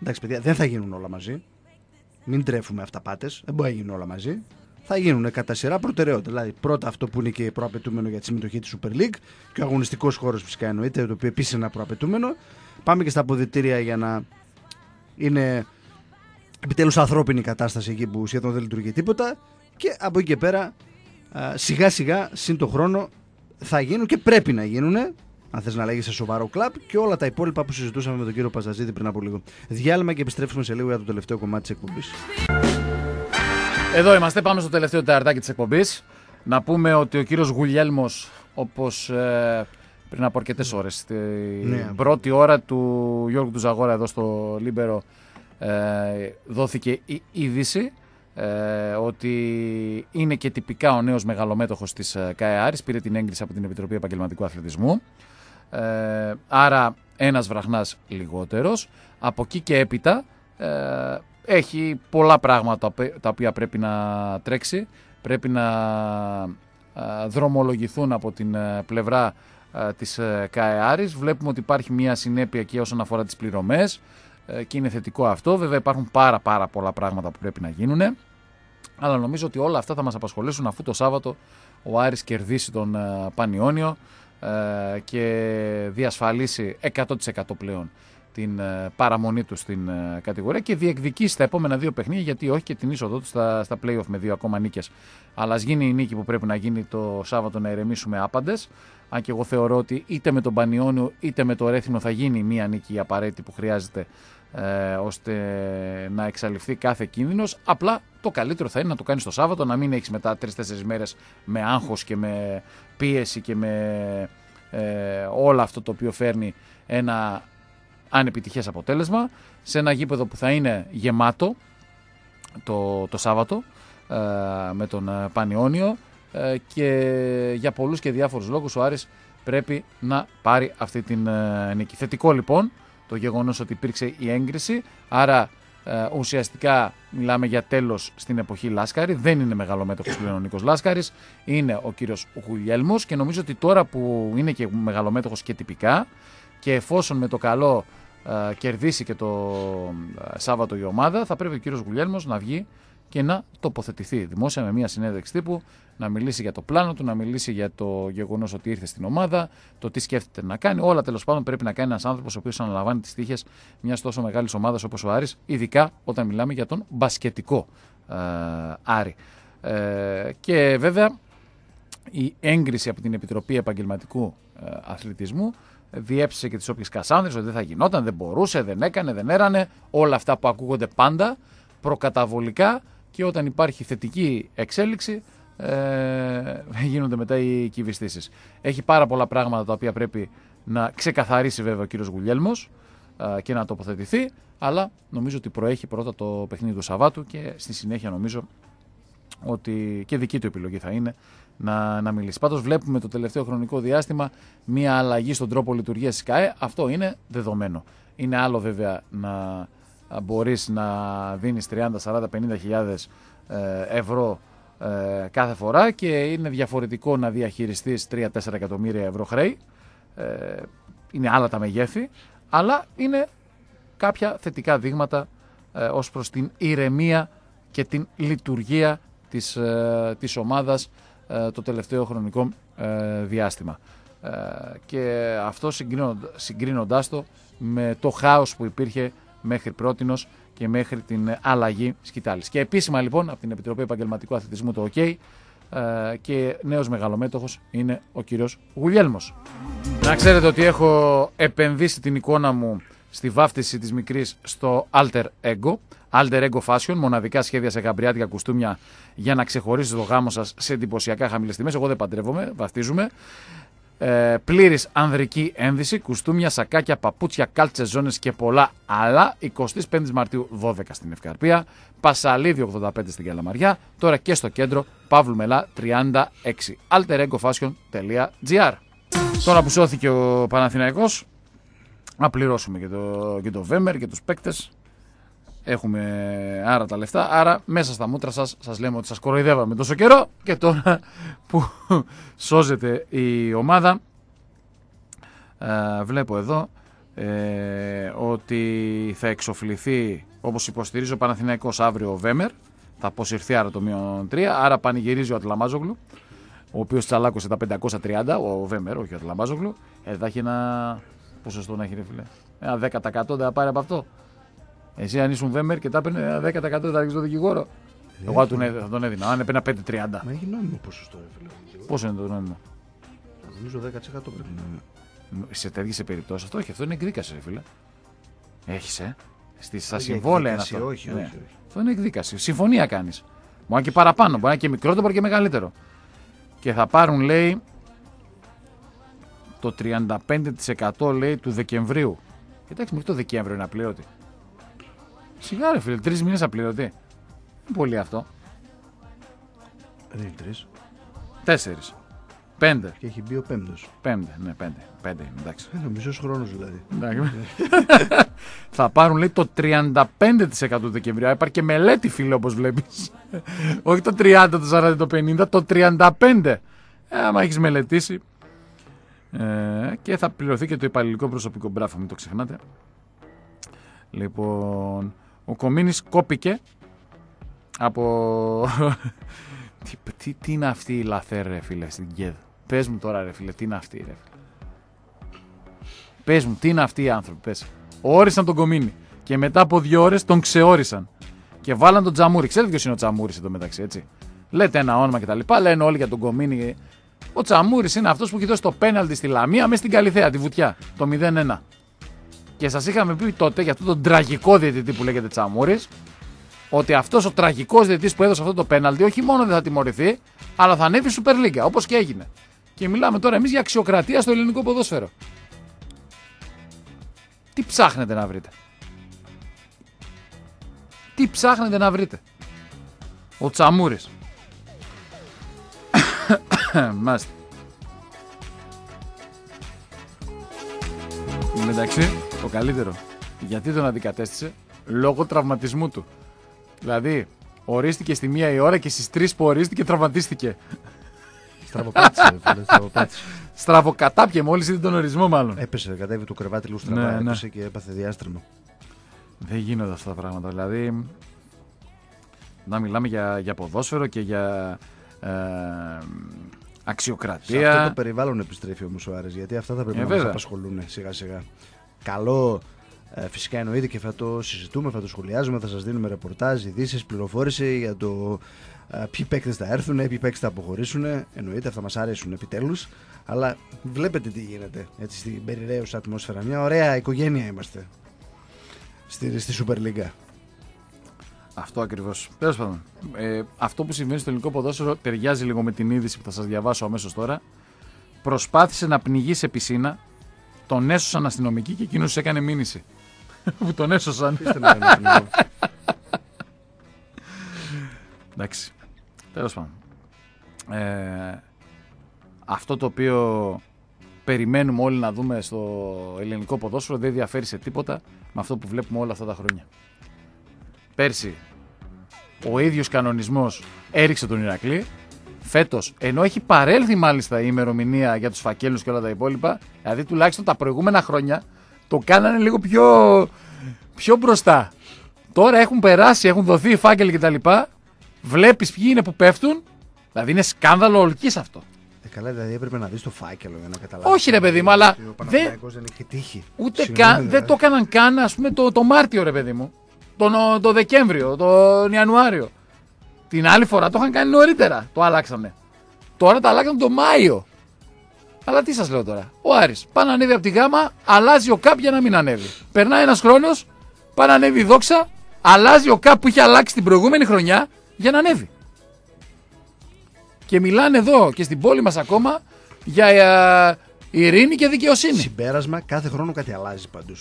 Εντάξει, παιδιά, δεν θα γίνουν όλα μαζί. Μην τρέφουμε αυταπάτες. Δεν μπορεί να γίνουν όλα μαζί. Θα γίνουν κατά σειρά προτεραιότητα. Δηλαδή, πρώτα αυτό που είναι και προαπαιτούμενο για τη συμμετοχή της Super League και ο αγωνιστικός χώρος φυσικά εννοείται, το οποίο επίσης είναι ένα προαπαιτούμενο. Πάμε και στα αποδητήρια για να είναι επιτέλους ανθρώπινη η κατάσταση εκεί που σχεδόν δεν λειτουργεί τίποτα. Και από εκεί και πέρα, α, σιγά σιγά, συν το χρόνο, θα γίνουν και πρέπει να γίνουν. Αν θες να λέγει σε σοβαρό κλαμπ και όλα τα υπόλοιπα που συζητούσαμε με τον κύριο Παζαζίδη πριν από λίγο. Διάλειμμα και επιστρέφουμε σε λίγο για το τελευταίο κομμάτι της εκπομπής. Εδώ είμαστε, πάμε στο τελευταίο τεταρτάκι της εκπομπής. Να πούμε ότι ο κύριος Γουλιέλμος, όπως ε, πριν από αρκετές ώρες, στην Ναι. πρώτη ώρα του Γιώργου του Ζαγόρα εδώ στο Λίμπερο, ε, δόθηκε η είδηση ε, ότι είναι και τυπικά ο νέος μεγαλομέτωχος της ε, ΚΑΕ Άρης, πήρε την έγκριση από την Επιτροπή Επαγγελματικού Αθλητισμού. Ε, άρα ένας βραχνάς λιγότερος. Από εκεί και έπειτα ε, έχει πολλά πράγματα πε- τα οποία πρέπει να τρέξει. Πρέπει να ε, δρομολογηθούν από την ε, πλευρά ε, της ε, ΚΑΕ Άρης. Βλέπουμε ότι υπάρχει μια συνέπεια και όσον αφορά τις πληρωμές ε, και είναι θετικό αυτό. Βέβαια υπάρχουν πάρα πάρα πολλά πράγματα που πρέπει να γίνουν. Αλλά νομίζω ότι όλα αυτά θα μας απασχολήσουν αφού το Σάββατο ο Άρης κερδίσει τον ε, Πανιόνιο ε, και διασφαλίσει 100% πλέον την ε, παραμονή τους στην ε, κατηγορία και διεκδικήσει τα επόμενα δύο παιχνίδια γιατί όχι και την είσοδό τους στα, στα play-off με δύο ακόμα νίκες. Αλλά ας γίνει η νίκη που πρέπει να γίνει το Σάββατο να ηρεμήσουμε άπαντες. Αν και εγώ θεωρώ ότι είτε με τον Πανιόνιο είτε με το Ρέθινο θα γίνει μία νίκη απαραίτητη που χρειάζεται ε, ώστε να εξαλειφθεί κάθε κίνδυνος. Απλά το καλύτερο θα είναι να το κάνεις το Σάββατο, να μην έχεις μετά 3-4 μέρες με άγχος και με πίεση και με ε, όλο αυτό το οποίο φέρνει ένα ανεπιτυχές αποτέλεσμα σε ένα γήπεδο που θα είναι γεμάτο το, το Σάββατο ε, με τον ε, Πανιόνιο ε, και για πολλούς και διάφορους λόγους ο Άρης πρέπει να πάρει αυτή την ε, νίκη. Θετικό λοιπόν το γεγονός ότι υπήρξε η έγκριση, άρα ε, ουσιαστικά μιλάμε για τέλος στην εποχή Λάσκαρη, δεν είναι μεγαλομέτωχος πλέον ο Νίκος Λάσκαρης, είναι ο κύριος Γουλιέλμος και νομίζω ότι τώρα που είναι και μεγαλομέτωχος και τυπικά και εφόσον με το καλό ε, κερδίσει και το ε, Σάββατο η ομάδα, θα πρέπει ο κύριος Γουλιέλμος να βγει και να τοποθετηθεί δημόσια με μια συνέντευξη τύπου, να μιλήσει για το πλάνο του, να μιλήσει για το γεγονός ότι ήρθε στην ομάδα, το τι σκέφτεται να κάνει. Όλα τέλος πάντων πρέπει να κάνει ένας άνθρωπος ο οποίος αναλαμβάνει τις τύχες μιας τόσο μεγάλης ομάδας όπως ο Άρης, ειδικά όταν μιλάμε για τον μπασκετικό ε, Άρη. Ε, και βέβαια η έγκριση από την Επιτροπή Επαγγελματικού ε, Αθλητισμού διέψησε και τις όποιες κασάνδρες ότι δεν θα γινόταν, δεν μπορούσε, δεν έκανε, δεν έρανε. Όλα αυτά που ακούγονται πάντα προκαταβολικά και όταν υπάρχει θετική εξέλιξη ε, γίνονται μετά οι κυβιστήσεις. Έχει πάρα πολλά πράγματα τα οποία πρέπει να ξεκαθαρίσει βέβαια ο κύριος Γουλιέλμος ε, και να τοποθετηθεί, αλλά νομίζω ότι προέχει πρώτα το παιχνίδι του Σαββάτου και στη συνέχεια νομίζω ότι και δική του επιλογή θα είναι να, να μιλήσει. Πάντως βλέπουμε το τελευταίο χρονικό διάστημα μία αλλαγή στον τρόπο λειτουργίας της ΚΑΕ. Αυτό είναι δεδομένο. Είναι άλλο βέβαια να μπορείς να δίνεις 30, 40, 50 χιλιάδες ε, ευρώ ε, κάθε φορά και είναι διαφορετικό να διαχειριστείς 3-4 εκατομμύρια ευρώ χρέη. Ε, είναι άλλα τα μεγέθη. Αλλά είναι κάποια θετικά δείγματα ε, ως προς την ηρεμία και την λειτουργία της, ε, της ομάδας ε, το τελευταίο χρονικό ε, διάστημα. Ε, και αυτό συγκρίνοντα- συγκρίνοντάς το με το χάος που υπήρχε μέχρι πρότινος και μέχρι την αλλαγή σκητάλης. Και επίσημα λοιπόν από την Επιτροπή Επαγγελματικού Αθλητισμού το OK ε, και νέος μεγαλομέτωχος είναι ο κύριος Γουλιέλμος. Να ξέρετε ότι έχω επενδύσει την εικόνα μου στη βάφτιση της μικρής στο Alter Ego. Alter Ego Fashion, μοναδικά σχέδια σε γαμπριάτικα κουστούμια για να ξεχωρίσετε το γάμο σας σε εντυπωσιακά χαμηλές τιμές. Εγώ δεν παντρεύομαι, βαφτίζουμε. Ε, Πλήρης ανδρική ένδυση, κουστούμια, σακάκια, παπούτσια, κάλτσες, ζώνες και πολλά άλλα. 25 Μαρτίου 12 στην Ευκαρπία, Πασαλίδη 85 στην Καλαμαριά, τώρα και στο κέντρο Παύλου Μελά 36. alteregofashion.gr Τώρα που σώθηκε ο Παναθηναϊκός, να πληρώσουμε και το, και το Βέμερ και τους παίκτες. Έχουμε άρα τα λεφτά. Άρα μέσα στα μούτρα σας σας λέμε ότι σας κοροϊδεύαμε τόσο καιρό και τώρα <laughs> που σώζεται η ομάδα ε, βλέπω εδώ ε, ότι θα εξοφληθεί όπως υποστηρίζει ο Παναθηναϊκός αύριο ο Βέμερ θα αποσυρθεί άρα το μείον 3 άρα πανηγυρίζει ο Ατλαμάζογλου ο οποίος τσαλάκωσε τα 530, ο Βέμερ, όχι ο Ατλαμάζογλου. Ε, θα έχει ένα ποσοστό να έχει, ρε φίλε. Ένα 10% δεν θα πάρει από αυτό. Εσύ αν ήσουν Βέμερ και τα έπαιρνε ένα 10% δεν θα ρίξεις το δικηγόρο. Εγώ θα τον έδινα, θα τον έδινα. Αν έπαιρνα 5,30. Μα έχει νόμιμο ποσοστό, ρε φίλε. Πόσο είναι το νόμιμο; Νομίζω 10% πρέπει να είναι. Σε τέτοιες περιπτώσεις αυτό όχι, αυτό είναι εκδίκαση, ρε φίλε. Έχεις, ε; Στη, στα Για συμβόλαια είναι εκδίκαση, αυτό. όχι, Ναι. όχι, όχι. Αυτό είναι εκδίκαση. Συμφωνία κάνεις. Μπορεί να είναι και παραπάνω, μπορεί να είναι και μικρότερο, μπορεί και μεγαλύτερο. Και θα πάρουν, λέει, το 35% λέει του Δεκεμβρίου. Κοιτάξτε, μέχρι το Δεκέμβριο είναι απλήρωτη. Σιγά ρε φίλε, τρεις μήνες απλήρωτη. Είναι πολύ αυτό. Δεν είναι τρεις. Τέσσερις. Πέντε. Και έχει μπει ο πέμπτος. Πέντε. Ναι, πέντε. Πέντε, είναι, εντάξει. Είναι ο μισό χρόνος δηλαδή. Εντάξει. <laughs> θα πάρουν λέει το 35% του Δεκεμβρίου. Υπάρχει και μελέτη, φίλε, όπως βλέπεις. <laughs> Όχι το 30, το 40, το 50, το 35. Ε, άμα έχεις μελετήσει. Ε, και θα πληρωθεί και το υπαλληλικό προσωπικό. Μπράβο, μην το ξεχνάτε. Λοιπόν, ο Κομίνης κόπηκε από... <laughs> τι, τι, τι είναι αυτή η λαθέρ, ρε φίλε, στην ΚΕΔ; Πες μου τώρα, ρε φίλε, τι είναι αυτή, ρε φίλε. Πες μου, τι είναι αυτοί οι άνθρωποι, πες. Όρισαν τον Κομίνη και μετά από δύο ώρες τον ξεόρισαν. Και βάλαν τον Τζαμούρι. Ξέρετε ποιος είναι ο Τζαμούρι εδώ μεταξύ, έτσι; Λέτε ένα όνομα κτλ. Λένε όλοι για τον Κομίνη. Ο Τζαμούρι είναι αυτός που έχει δώσει το πέναλτι στη Λαμία μέσα στην Καλιθέα, τη βουτιά. Το 0-1. Και σας είχαμε πει τότε για αυτόν τον τραγικό διαιτητή που λέγεται Τσαμούρης, ότι αυτός ο τραγικός διαιτητής που έδωσε αυτό το πέναλτι, όχι μόνο δεν θα τιμωρηθεί, αλλά θα ανέβει Super League, όπως και έγινε. Και μιλάμε τώρα εμείς για αξιοκρατία στο ελληνικό ποδόσφαιρο. Τι ψάχνετε να βρείτε; Τι ψάχνετε να βρείτε; Ο Τσαμούρης. <coughs> Μάστε. Εντάξει, το καλύτερο. Γιατί τον αντικατέστησε; Λόγω τραυματισμού του. Δηλαδή, ορίστηκε στη μία η ώρα και στις τρεις που ορίστηκε τραυματίστηκε. Στραβοπάτησε, ρε φίλε, στραβοπάτησε. <laughs> Στραβοκατάπιε μόλις είδε τον ορισμό μάλλον. Έπεσε, κατέβη το κρεβάτι λίγο στραβά, Ναι, ναι. έπεσε και έπαθε διάστριμο. Δεν γίνονται αυτά τα πράγματα. Δηλαδή, να μιλάμε για, για ποδόσφαιρο και για ε, Σε αξιοκρατία. αυτό το περιβάλλον επιστρέφει όμω ο Άρης, γιατί αυτά θα πρέπει Ε, να μας βέβαια. απασχολούν σιγά σιγά. Καλό, ε, φυσικά εννοείται και θα το συζητούμε, θα το σχολιάζουμε, θα σας δίνουμε ρεπορτάζ, ειδήσεις, πληροφόρηση για το ε, ποιοι παίκτες θα έρθουν, ποιοι παίκτες θα αποχωρήσουν. Εννοείται αυτά μας αρέσουν επιτέλους. Αλλά βλέπετε τι γίνεται έτσι, στην περιραίουσα ατμόσφαιρα. Μια ωραία οικογένεια είμαστε στη, στη Super League. Αυτό ακριβώς. Τέλος πάντων, ε, αυτό που συμβαίνει στο ελληνικό ποδόσφαιρο ταιριάζει λίγο με την είδηση που θα σας διαβάσω αμέσως τώρα. Προσπάθησε να πνιγείς σε πισίνα, τον έσωσαν αστυνομικοί και εκείνος έκανε μήνυση. <laughs> που τον έσωσαν. Αφήστε με ένα λίγο. Εντάξει. Τέλος πάντων. Ε, αυτό το οποίο περιμένουμε όλοι να δούμε στο ελληνικό ποδόσφαιρο δεν διαφέρει σε τίποτα με αυτό που βλέπουμε όλα αυτά τα χρόνια. Πέρσι ο ίδιος κανονισμός έριξε τον Ηρακλή. Φέτος, ενώ έχει παρέλθει μάλιστα η ημερομηνία για τους φακέλους και όλα τα υπόλοιπα, δηλαδή τουλάχιστον τα προηγούμενα χρόνια, το κάνανε λίγο πιο, πιο μπροστά. Τώρα έχουν περάσει, έχουν δοθεί οι φάκελοι κτλ. Βλέπεις ποιοι είναι που πέφτουν. Δηλαδή είναι σκάνδαλο ολική αυτό. Ε, καλά, δηλαδή έπρεπε να δεις το φάκελο για να καταλάβεις. Όχι, ρε παιδί μου, αλλά Ο δεν- Παναθηναϊκός δεν έχει τύχη. Ούτε Συγγνώμη, καν, δεν δηλαδή. το έκαναν καν ας πούμε το, το Μάρτιο ρε παιδί μου. Τον ο- το Δεκέμβριο, τον Ιανουάριο. Την άλλη φορά το είχαν κάνει νωρίτερα. Το αλλάξανε. Τώρα το αλλάξαν το Μάιο. Αλλά τι σας λέω τώρα. Ο Άρης πάει να ανέβει από τη γάμα, αλλάζει ο ΚΑΠ για να μην ανέβει. Περνάει ένας χρόνος, πάει να ανέβει η δόξα, αλλάζει ο ΚΑΠ που είχε αλλάξει την προηγούμενη χρονιά για να ανέβει. Και μιλάνε εδώ και στην πόλη μας ακόμα για ε, ειρήνη και δικαιοσύνη. Συμπέρασμα, κάθε χρόνο κάτι αλλάζει παντού.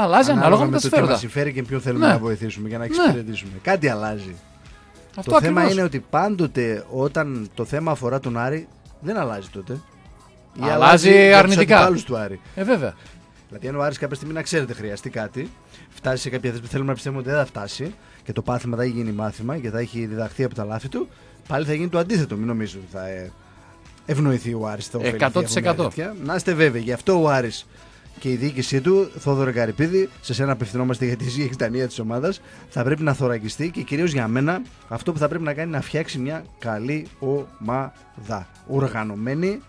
Αλλάζει ανάλογα με τα το τι συμφέροντα. μας συμφέρει και ποιον θέλουμε Ναι. να βοηθήσουμε για να Ναι. εξυπηρετήσουμε. Κάτι αλλάζει. Αυτό το θέμα ακριβώς. είναι ότι πάντοτε όταν το θέμα αφορά τον Άρη, δεν αλλάζει τότε. Ή Αλλάζει για τους αρνητικά. αντιπάλους του Άρη. Ε, βέβαια. Δηλαδή, αν ο Άρης κάποια στιγμή να ξέρετε χρειαστεί κάτι, φτάσει σε κάποια θέση που θέλουμε να πιστεύουμε ότι δεν θα φτάσει και το πάθημα θα έχει γίνει μάθημα και θα έχει διδαχθεί από τα λάθη του, πάλι θα γίνει το αντίθετο. Μην νομίζω ότι θα ε, ευνοηθεί ο Άρης. Θα ωφεληθεί από μια 100%. τέτοια. Να είστε βέβαιοι. Γι' αυτό ο Άρης και η διοίκησή του, Θόδωρο Καρυπίδη, σε σένα απευθυνόμαστε γιατί εσύ έχει τα νέα της ομάδας, θα πρέπει να θωρακιστεί και κυρίως για μένα αυτό που θα πρέπει να κάνει είναι να φτιάξει μια καλή ομάδα. Οργανωμένη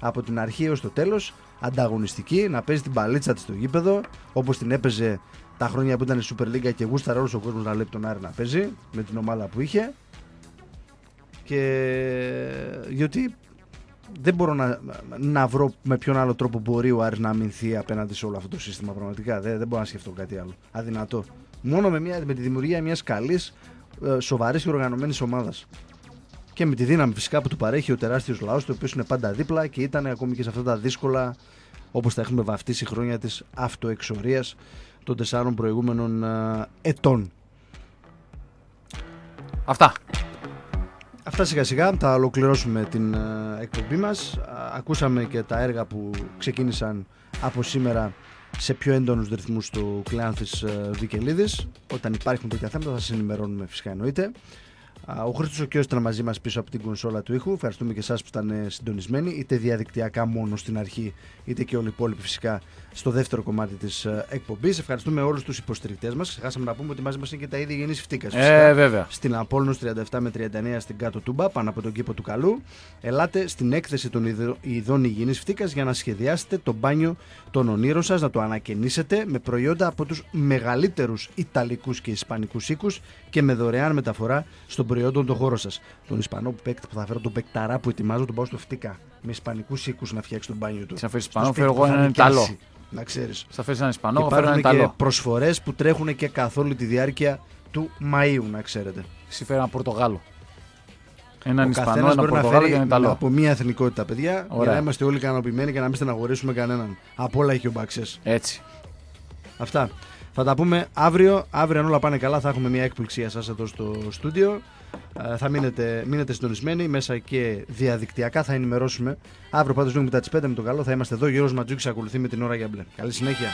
από την αρχή έως το τέλος, ανταγωνιστική, να παίζει την παλίτσα της στο γήπεδο όπως την έπαιζε τα χρόνια που ήταν η Super League και γούσταρε όλος ο κόσμος να βλέπει τον Άρη να παίζει με την ομάδα που είχε. Και γιατί δεν μπορώ να, να βρω με ποιον άλλο τρόπο μπορεί ο Άρης να αμυνθεί απέναντι σε όλο αυτό το σύστημα πραγματικά. Δεν, δεν μπορώ να σκεφτώ κάτι άλλο. Αδυνατό. Μόνο με, μια, με τη δημιουργία μιας καλής, σοβαρής και οργανωμένης ομάδας. Και με τη δύναμη φυσικά που του παρέχει ο τεράστιος λαός, το οποίο είναι πάντα δίπλα και ήταν ακόμη και σε αυτά τα δύσκολα, όπως τα έχουμε βαφτίσει χρόνια της αυτοεξορίας των τεσσάρων προηγούμενων ε, ετών. Αυτά. Αυτά σιγά σιγά θα ολοκληρώσουμε την ε, εκπομπή μας. Α, Ακούσαμε και τα έργα που ξεκίνησαν από σήμερα σε πιο έντονους ρυθμούς του Κλεάνθης ε, Βικελίδης. Όταν υπάρχουν τέτοια θέματα θα σας ενημερώνουμε φυσικά εννοείται. Α, Ο Χρήστος ο Κιός ήταν μαζί μας πίσω από την κονσόλα του ήχου. Ευχαριστούμε και εσάς που ήταν ε, συντονισμένοι, είτε διαδικτυακά μόνο στην αρχή, είτε και όλοι οι υπόλοιποι φυσικά στο δεύτερο κομμάτι της ε, εκπομπής. Ευχαριστούμε όλους τους υποστηρικτές μας. Ξεχάσαμε να πούμε ότι μαζί μας είναι και τα ίδια γεννής φτύκας. Ε, βέβαια. Στην Απόλλωνος 37 με 39 στην κάτω τούμπα, πάνω από τον κήπο του Καλού. Ελάτε στην έκθεση των ειδο- ειδών υγιεινής φτύκας για να σχεδιάσετε το μπάνιο των ονείρων σας, να το ανακαινήσετε με προϊόντα από τους μεγαλύτερους Ιταλικούς και Ισπανικούς οίκους και με δωρεάν μεταφορά στον προϊόντων των χώρο σας. Τον Ισπανό που, παίκτη, που θα φέρω, τον παικταρά που ετοιμάζω, τον πάω στο φτύκα. Με Ισπανικούς οίκους να φτιάξει τον μπάνιο του. Τι θα φέρεις Στο Ισπανό, σπίτι φέρω που εγώ θα έναν νοικιάσει, Ιταλό. Να ξέρεις. Θα φέρεις έναν Ισπανό, Και εγώ φέρω έναν υπάρχουν και Ιταλό. προσφορές που τρέχουν και καθ' όλη τη διάρκεια του Μαΐου, να ξέρετε. Εσύ φέρει έναν Πορτογάλο. Έναν Ο Ισπανό, καθένας έναν μπορεί να Πορτογάλο φέρει και έναν Ιταλό. από μία εθνικότητα, παιδιά, για Ωραία. να είμαστε όλοι ικανοποιημένοι και να μην στεναχωρήσουμε κανέναν. Από όλα έχει ο Μπαξές. Έτσι. Αυτά. Θα τα πούμε αύριο. Αύριο, αν όλα πάνε καλά, θα έχουμε μια έκπληξη για σας εδώ στο στούντιο. Ε, θα μείνετε, μείνετε συντονισμένοι μέσα και διαδικτυακά θα ενημερώσουμε. Αύριο πάντως λίγο μετά τις 5 με το καλό θα είμαστε εδώ. Γιώργος Ματζούκης ακολουθεί με την ώρα για μπλε. Καλή συνέχεια.